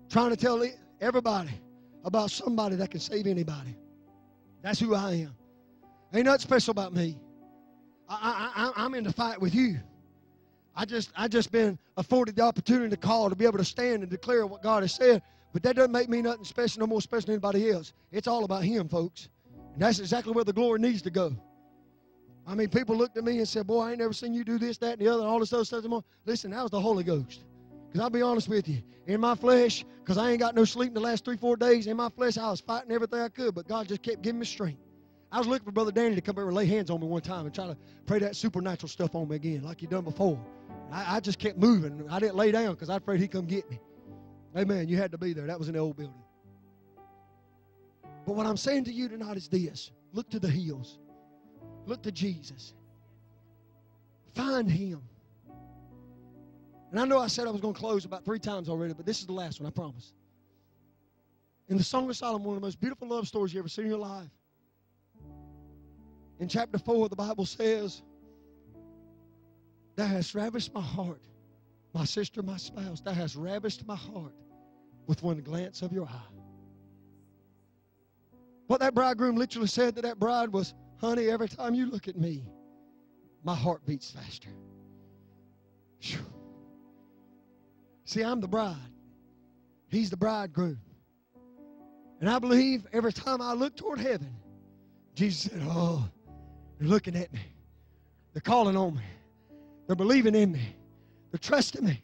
trying to tell everybody about somebody that can save anybody. That's who I am. Ain't nothing special about me. I, I, I, I'm in the fight with you. I just I just been afforded the opportunity to call to be able to stand and declare what God has said. But that doesn't make me nothing special, no more special than anybody else. It's all about Him, folks. And that's exactly where the glory needs to go. I mean, people looked at me and said, Boy, I ain't never seen you do this, that, and the other, and all this other stuff. and more." Listen, that was the Holy Ghost. Because I'll be honest with you, in my flesh, because I ain't got no sleep in the last three, four days, in my flesh, I was fighting everything I could, but God just kept giving me strength. I was looking for Brother Danny to come over and lay hands on me one time and try to pray that supernatural stuff on me again, like he done before. I, I just kept moving. I didn't lay down because I prayed he'd come get me. Amen. You had to be there. That was the old building. But what I'm saying to you tonight is this look to the hills, look to Jesus, find him. And I know I said I was going to close about three times already, but this is the last one, I promise. In the Song of Solomon, one of the most beautiful love stories you ever seen in your life. In chapter 4, the Bible says, Thou hast ravished my heart, my sister, my spouse. Thou hast ravished my heart with one glance of your eye. What that bridegroom literally said to that bride was, Honey, every time you look at me, my heart beats faster. See, I'm the bride. He's the bridegroom. And I believe every time I look toward heaven, Jesus said, Oh, they're looking at me. They're calling on me. They're believing in me. They're trusting me.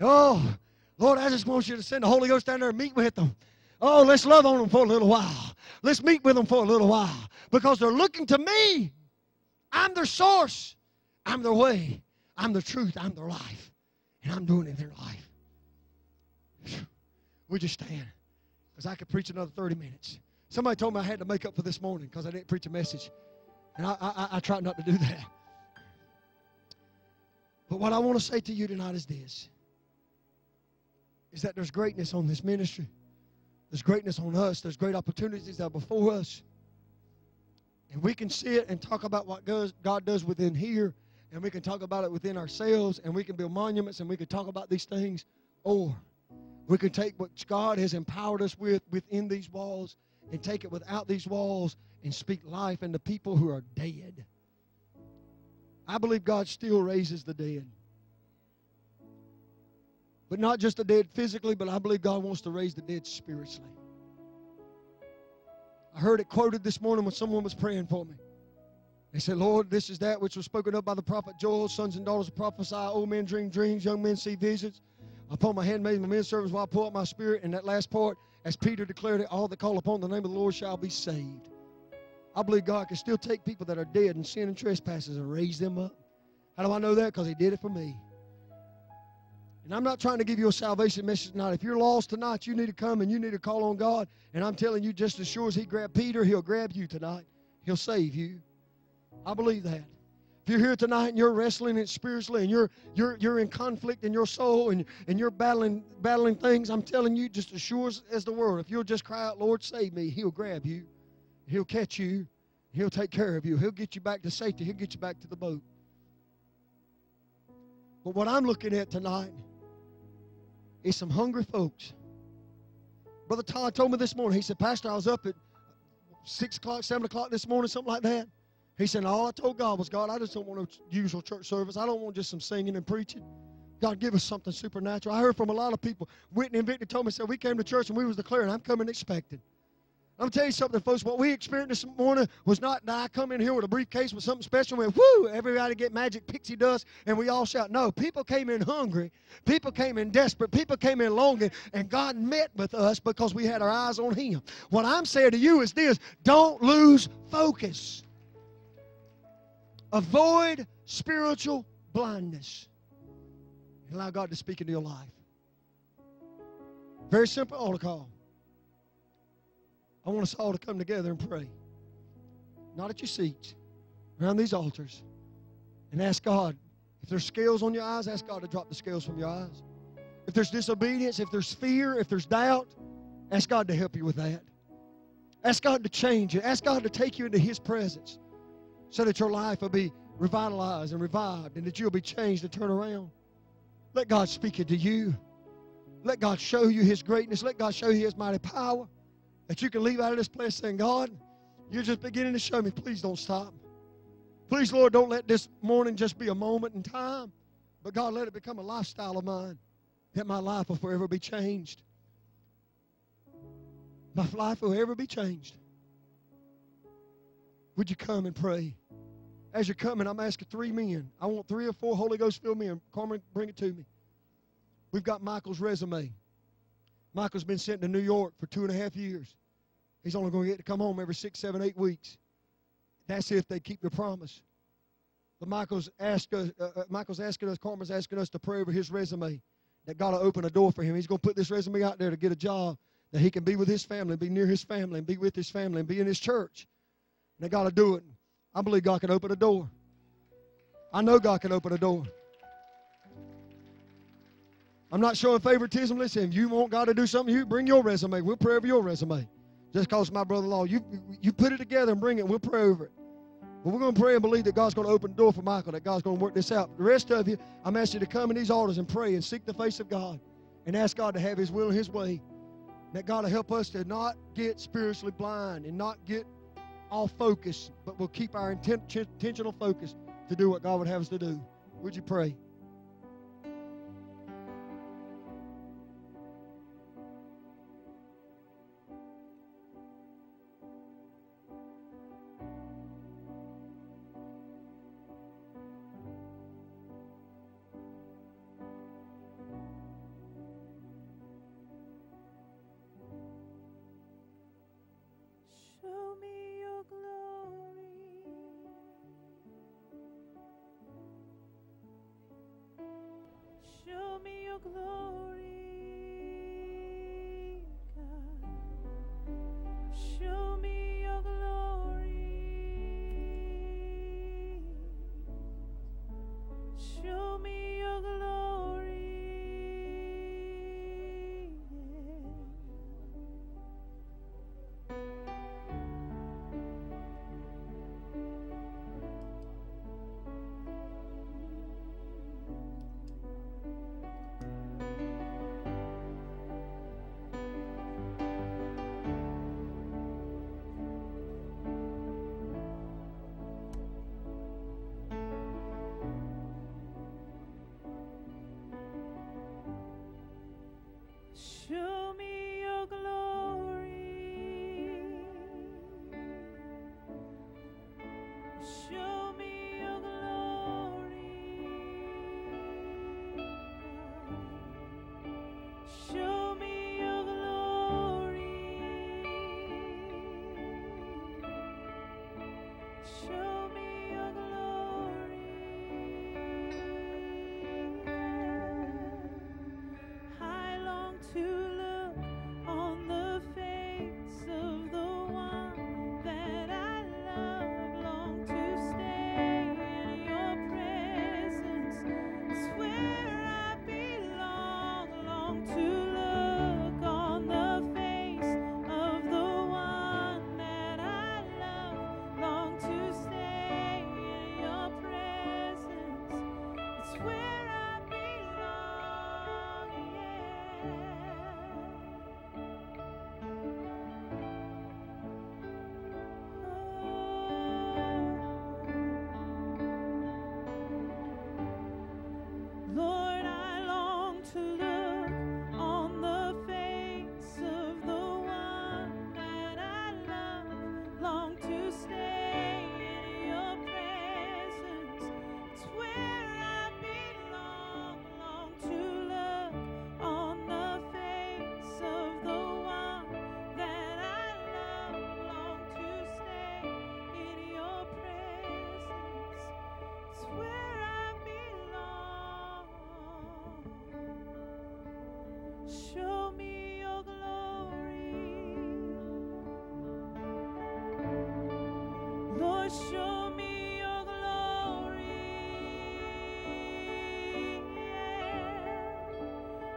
Oh, Lord, I just want you to send the Holy Ghost down there and meet with them. Oh, let's love on them for a little while. Let's meet with them for a little while because they're looking to me. I'm their source. I'm their way. I'm the truth. I'm their life. And I'm doing it in their life. We just stand because I could preach another 30 minutes. Somebody told me I had to make up for this morning because I didn't preach a message. And I, I, I try not to do that. But what I want to say to you tonight is this is that there's greatness on this ministry. There's greatness on us. There's great opportunities that are before us. And we can see it and talk about what God does within here, and we can talk about it within ourselves, and we can build monuments, and we can talk about these things. Or We can take what God has empowered us with within these walls and take it without these walls and speak life into people who are dead. I believe God still raises the dead. But not just the dead physically, but I believe God wants to raise the dead spiritually. I heard it quoted this morning when someone was praying for me. They said, Lord, this is that which was spoken of by the prophet Joel. Sons and daughters prophesy, old men dream dreams, young men see visions. I Upon my handmaids, my men servants, while I pour out my spirit. And that last part, as Peter declared it, all that call upon the name of the Lord shall be saved. I believe God can still take people that are dead in sin and trespasses and raise them up. How do I know that? Because He did it for me. And I'm not trying to give you a salvation message tonight. If you're lost tonight, you need to come and you need to call on God. And I'm telling you, just as sure as He grabbed Peter, He'll grab you tonight. He'll save you. I believe that. If you're here tonight and you're wrestling it spiritually and you're you're you're in conflict in your soul and, and you're battling battling things, I'm telling you, just as sure as, as the world, if you'll just cry out, Lord, save me, He'll grab you. He'll catch you. He'll take care of you. He'll get you back to safety. He'll get you back to the boat. But what I'm looking at tonight is some hungry folks. Brother Todd told me this morning, he said, Pastor, I was up at 6 o'clock, 7 o'clock this morning, something like that. He said, All I told God was, God, I just don't want a usual church service. I don't want just some singing and preaching. God, give us something supernatural. I heard from a lot of people. Whitney and Victor told me, said, We came to church and we was declaring, I'm coming expecting. I'm tell you something, folks. What we experienced this morning was not I come in here with a briefcase with something special and whoo, everybody get magic pixie dust and we all shout. No, people came in hungry, people came in desperate, people came in longing, and God met with us because we had our eyes on Him. What I'm saying to you is this: don't lose focus. Avoid spiritual blindness. Allow God to speak into your life. Very simple altar call. I want us all to come together and pray. Not at your seats, around these altars. And ask God. If there's scales on your eyes, ask God to drop the scales from your eyes. If there's disobedience, if there's fear, if there's doubt, ask God to help you with that. Ask God to change it. Ask God to take you into His presence so that your life will be revitalized and revived and that you'll be changed and turn around. Let God speak it to you. Let God show you His greatness. Let God show you His mighty power that you can leave out of this place saying, God, you're just beginning to show me. Please don't stop. Please, Lord, don't let this morning just be a moment in time. But God, let it become a lifestyle of mine that my life will forever be changed. My life will ever be changed. Would you come and pray? As you're coming, I'm asking three men. I want three or four Holy Ghost filled men. Carmen, bring it to me. We've got Michael's resume. Michael's been sent to New York for two and a half years. He's only going to get to come home every six, seven, eight weeks. That's if they keep their promise. But Michael's us, uh, uh, Michael's asking us, Carmen's asking us to pray over his resume. That God will open a door for him. He's going to put this resume out there to get a job that he can be with his family, be near his family, and be with his family, and be in his church. And they got to do it. I believe God can open a door. I know God can open a door. I'm not showing favoritism. Listen, if you want God to do something, you bring your resume. We'll pray over your resume. Just because my brother-in-law, you you put it together and bring it. We'll pray over it. But we're going to pray and believe that God's going to open the door for Michael, that God's going to work this out. The rest of you, I'm asking you to come in these altars and pray and seek the face of God and ask God to have His will and His way. That God will help us to not get spiritually blind and not get off focus, but we'll keep our intent, intentional focus to do what God would have us to do. Would you pray? Glory,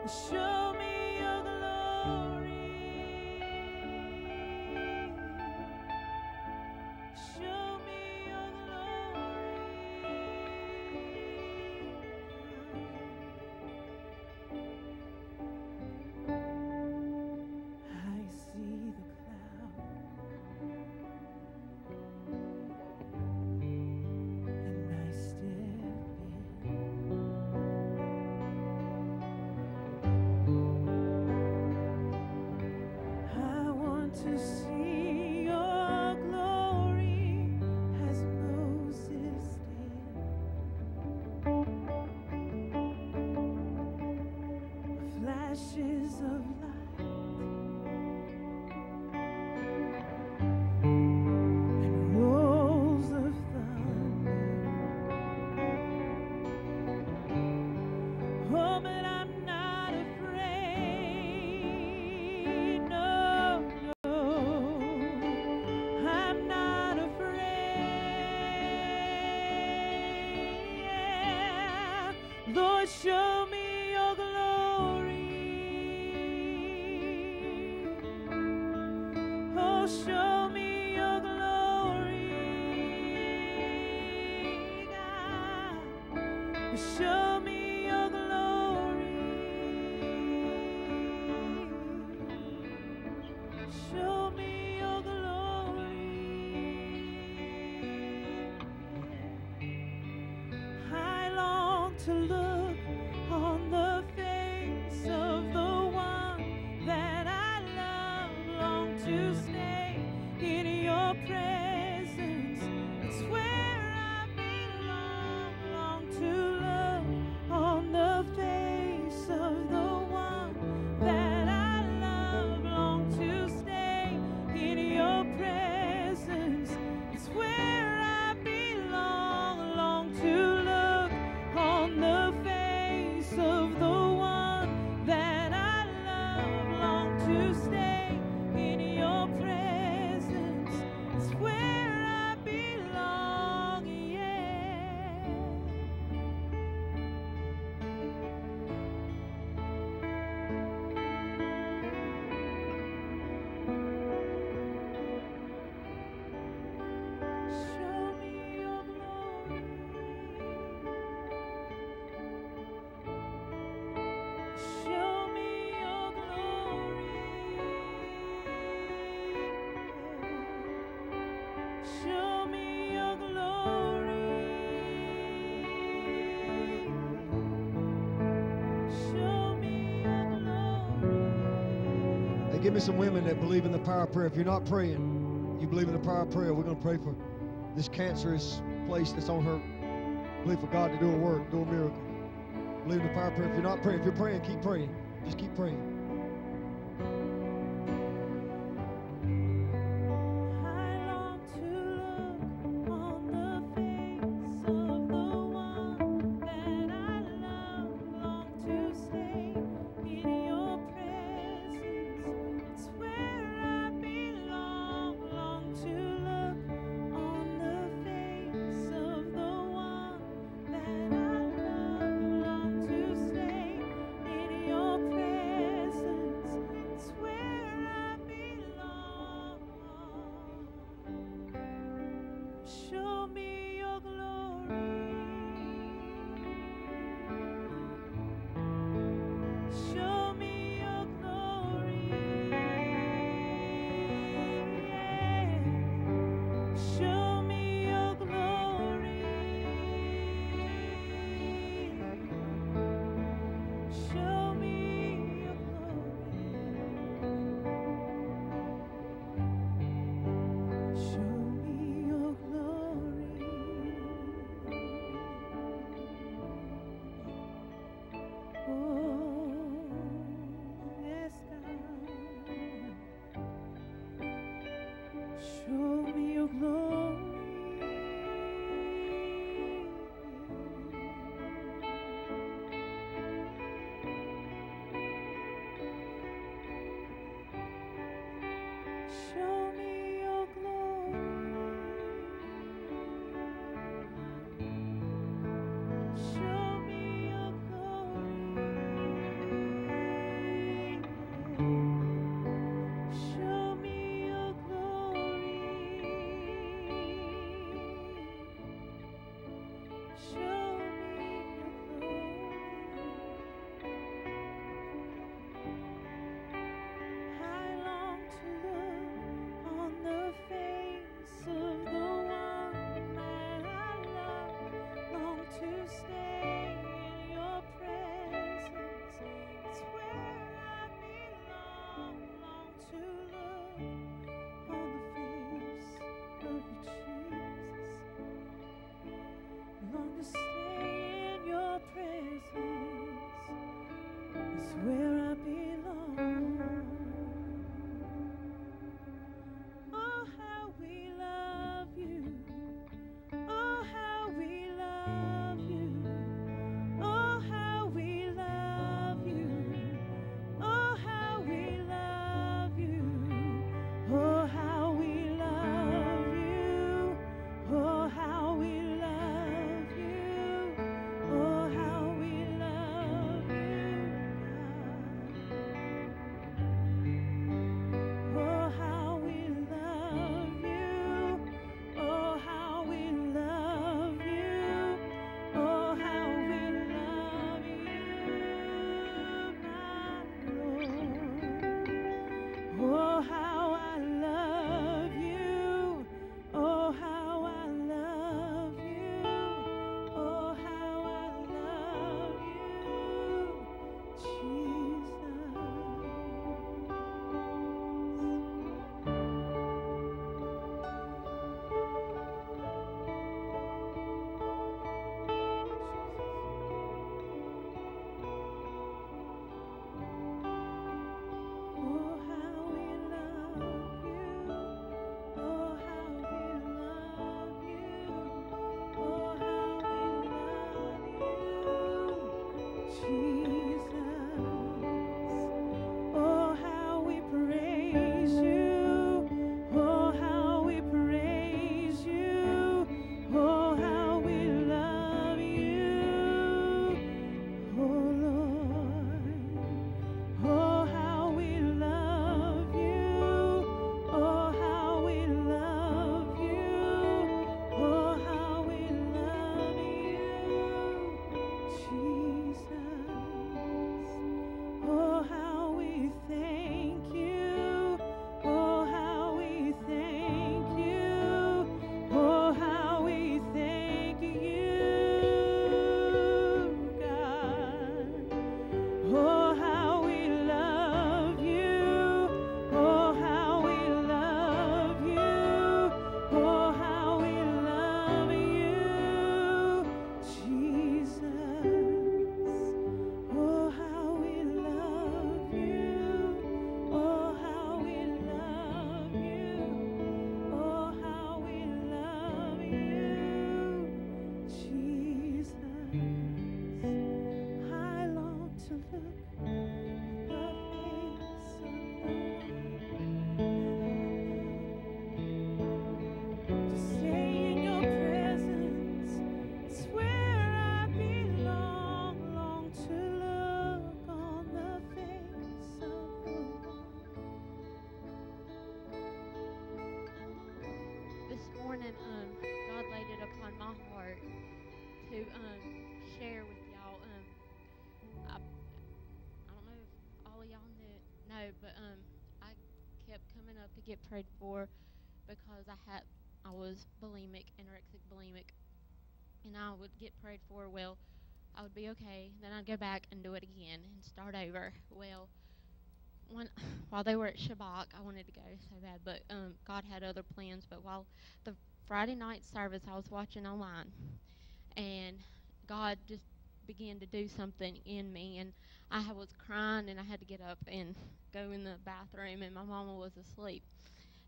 Sure. to lose. me some women that believe in the power of prayer. If you're not praying, you believe in the power of prayer. We're going to pray for this cancerous place that's on her. Believe for God to do a work, do a miracle. Believe in the power of prayer. If you're not praying, if you're praying, keep praying. Just keep praying. Get prayed for because I had I was bulimic, anorexic bulimic, and I would get prayed for. Well, I would be okay. Then I'd go back and do it again and start over. Well, when *sighs* while they were at Shabbat, I wanted to go so bad, but um, God had other plans. But while the Friday night service, I was watching online, and God just began to do something in me, and I was crying, and I had to get up and go in the bathroom, and my mama was asleep.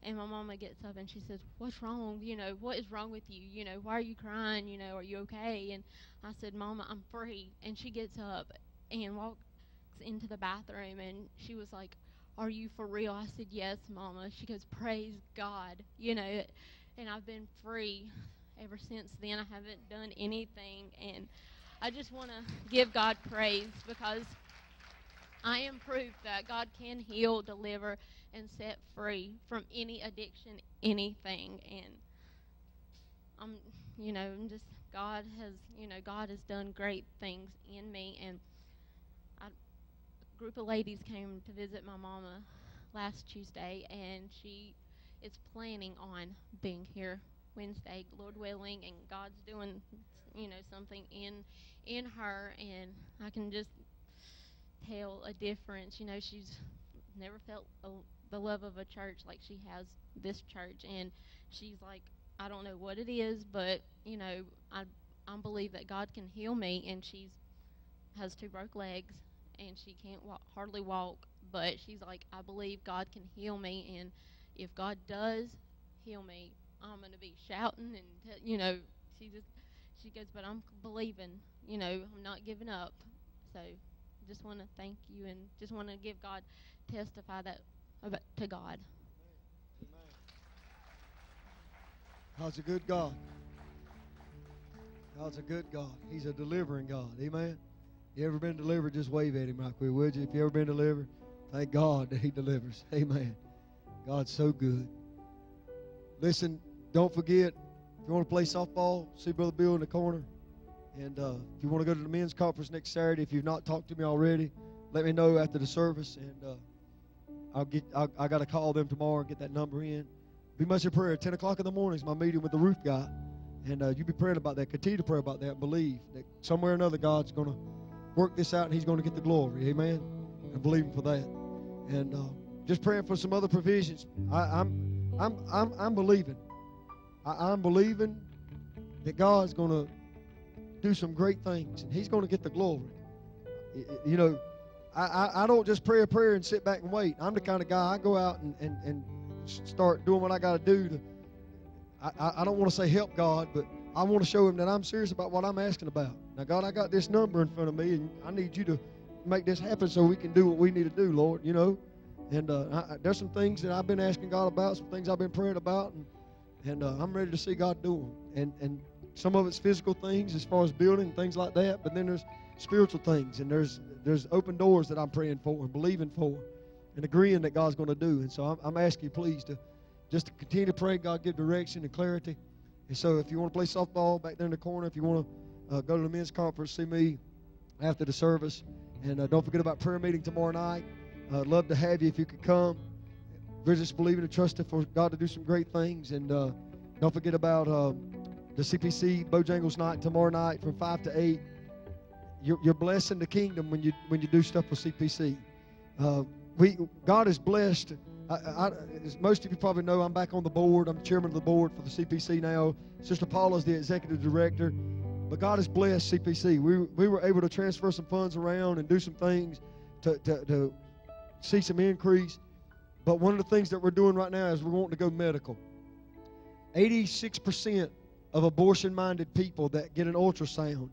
And my mama gets up and she says, "What's wrong? You know, what is wrong with you? You know, why are you crying? You know, are you okay?" And I said, "Mama, I'm free." And she gets up and walks into the bathroom, and she was like, "Are you for real?" I said, "Yes, Mama." She goes, "Praise God." You know, and I've been free ever since then. I haven't done anything, and I just want to give God praise because I am proof that God can heal, deliver, and set free from any addiction, anything. And I'm, you know, I'm just God has, you know, God has done great things in me. And I, a group of ladies came to visit my mama last Tuesday, and she is planning on being here Wednesday, Lord willing, and God's doing, you know, something in in her, and I can just tell a difference. You know, she's never felt a, the love of a church like she has this church, and she's like, I don't know what it is, but you know, I I believe that God can heal me, and she's has two broke legs, and she can't walk, hardly walk, but she's like, I believe God can heal me, and if God does heal me, I'm gonna be shouting and you know, she just she goes, but I'm believing, you know, I'm not giving up. So just want to thank you and just want to give God testify that about, to God. God's a good God. God's a good God. He's a delivering God. Amen. You ever been delivered? Just wave at him right quick, would you? If you ever been delivered, thank God that he delivers. Amen. God's so good. Listen, don't forget, you want to play softball, see Brother Bill in the corner. And uh, if you want to go to the men's conference next Saturday, if you've not talked to me already, let me know after the service, and uh, I'll get. I'll, I got to call them tomorrow and get that number in. Be much in prayer. Ten o'clock in the morning is my meeting with the roof guy, and uh, you be praying about that. Continue to pray about that. Believe that somewhere or another God's going to work this out, and He's going to get the glory. Amen. And believe Him for that, and uh, just praying for some other provisions. I, I'm, I'm, I'm, I'm believing. I, I'm believing that God's going to do some great things, and He's going to get the glory. You know, I, I, don't just pray a prayer and sit back and wait. I'm the kind of guy I go out and, and, and start doing what I got to do. I, I, don't want to say help God, but I want to show Him that I'm serious about what I'm asking about. Now, God, I got this number in front of me, and I need you to make this happen so we can do what we need to do, Lord. You know, and uh, I- there's some things that I've been asking God about, some things I've been praying about, and and uh, I'm ready to see God do them. And and some of it's physical things as far as building things like that, but then there's spiritual things, and there's there's open doors that I'm praying for and believing for, and agreeing that God's going to do. And so I'm, I'm asking you, please, to just to continue to pray. God give direction and clarity. And so if you want to play softball back there in the corner, if you want to uh, go to the men's conference, see me after the service, and uh, don't forget about prayer meeting tomorrow night. Uh, I'd love to have you if you could come. We're just believing and trusting for God to do some great things. And uh, don't forget about uh, the CPC Bojangles night tomorrow night from 5 to 8. You're, you're blessing the kingdom when you when you do stuff with CPC. Uh, we God is blessed. I, I, as most of you probably know, I'm back on the board. I'm chairman of the board for the CPC now. Sister Paula is the executive director. But God has blessed CPC. We, we were able to transfer some funds around and do some things to, to, to see some increase. But one of the things that we're doing right now is we're wanting to go medical. 86% of abortion minded people that get an ultrasound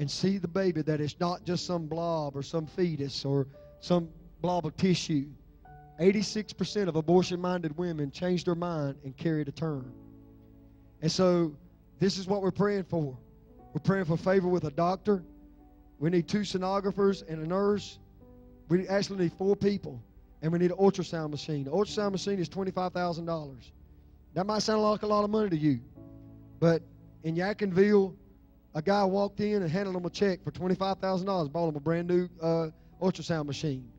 and see the baby that it's not just some blob or some fetus or some blob of tissue. 86% of abortion minded women change their mind and carry to term. And so this is what we're praying for. We're praying for favor with a doctor. We need two sonographers and a nurse. We actually need four people. And we need an ultrasound machine. The ultrasound machine is $25,000. That might sound like a lot of money to you. But in Yadkinville, a guy walked in and handed them a check for twenty-five thousand dollars, bought them a brand new uh, ultrasound machine,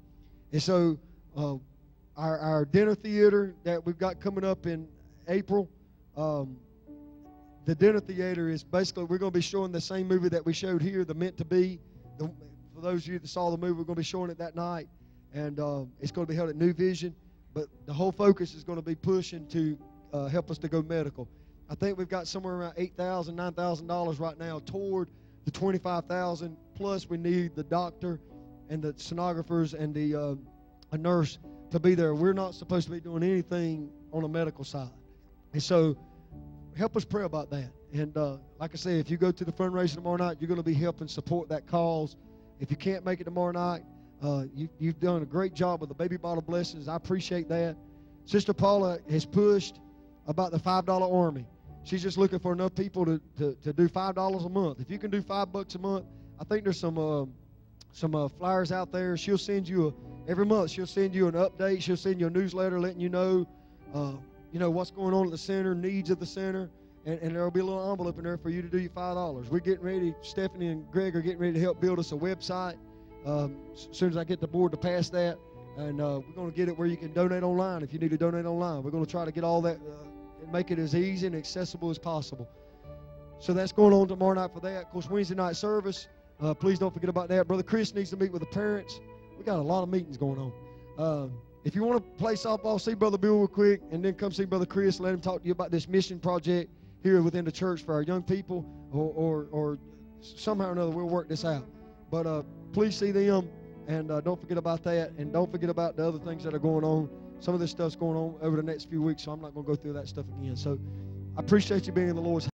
and so uh, our our dinner theater that we've got coming up in April. Um, the dinner theater is basically we're going to be showing the same movie that we showed here, the Meant to Be. The, for those of you that saw the movie, we're going to be showing it that night, and um, it's going to be held at New Vision. But the whole focus is going to be pushing to uh, help us to go medical. I think we've got somewhere around eight thousand, nine thousand dollars right now toward the twenty-five thousand. Plus, we need the doctor and the sonographers and the uh, a nurse to be there. We're not supposed to be doing anything on the medical side, and so help us pray about that. And uh, like I say, if you go to the fundraiser tomorrow night, you're going to be helping support that cause. If you can't make it tomorrow night, uh, you, you've done a great job with the baby bottle blessings. I appreciate that. Sister Paula has pushed about the five dollar army. She's just looking for enough people to, to, to do five dollars a month. If you can do five bucks a month, I think there's some uh, some uh, flyers out there. She'll send you a, every month. She'll send you an update. She'll send you a newsletter letting you know, uh, you know what's going on at the center, needs of the center, and, and there'll be a little envelope in there for you to do your five dollars. We're getting ready. Stephanie and Greg are getting ready to help build us a website. Um, as soon as I get the board to pass that, and uh, we're going to get it where you can donate online if you need to donate online. We're going to try to get all that uh, and make it as easy and accessible as possible. So that's going on tomorrow night for that. Of course, Wednesday night service. Uh, please don't forget about that. Brother Chris needs to meet with the parents. We got a lot of meetings going on. Uh, if you want to play softball, see Brother Bill real quick, and then come see Brother Chris. Let him talk to you about this mission project here within the church for our young people, or or, or somehow or another we'll work this out. But uh, please see them, and uh, don't forget about that, and don't forget about the other things that are going on. Some of this stuff's going on over the next few weeks, so I'm not going to go through that stuff again. So I appreciate you being in the Lord's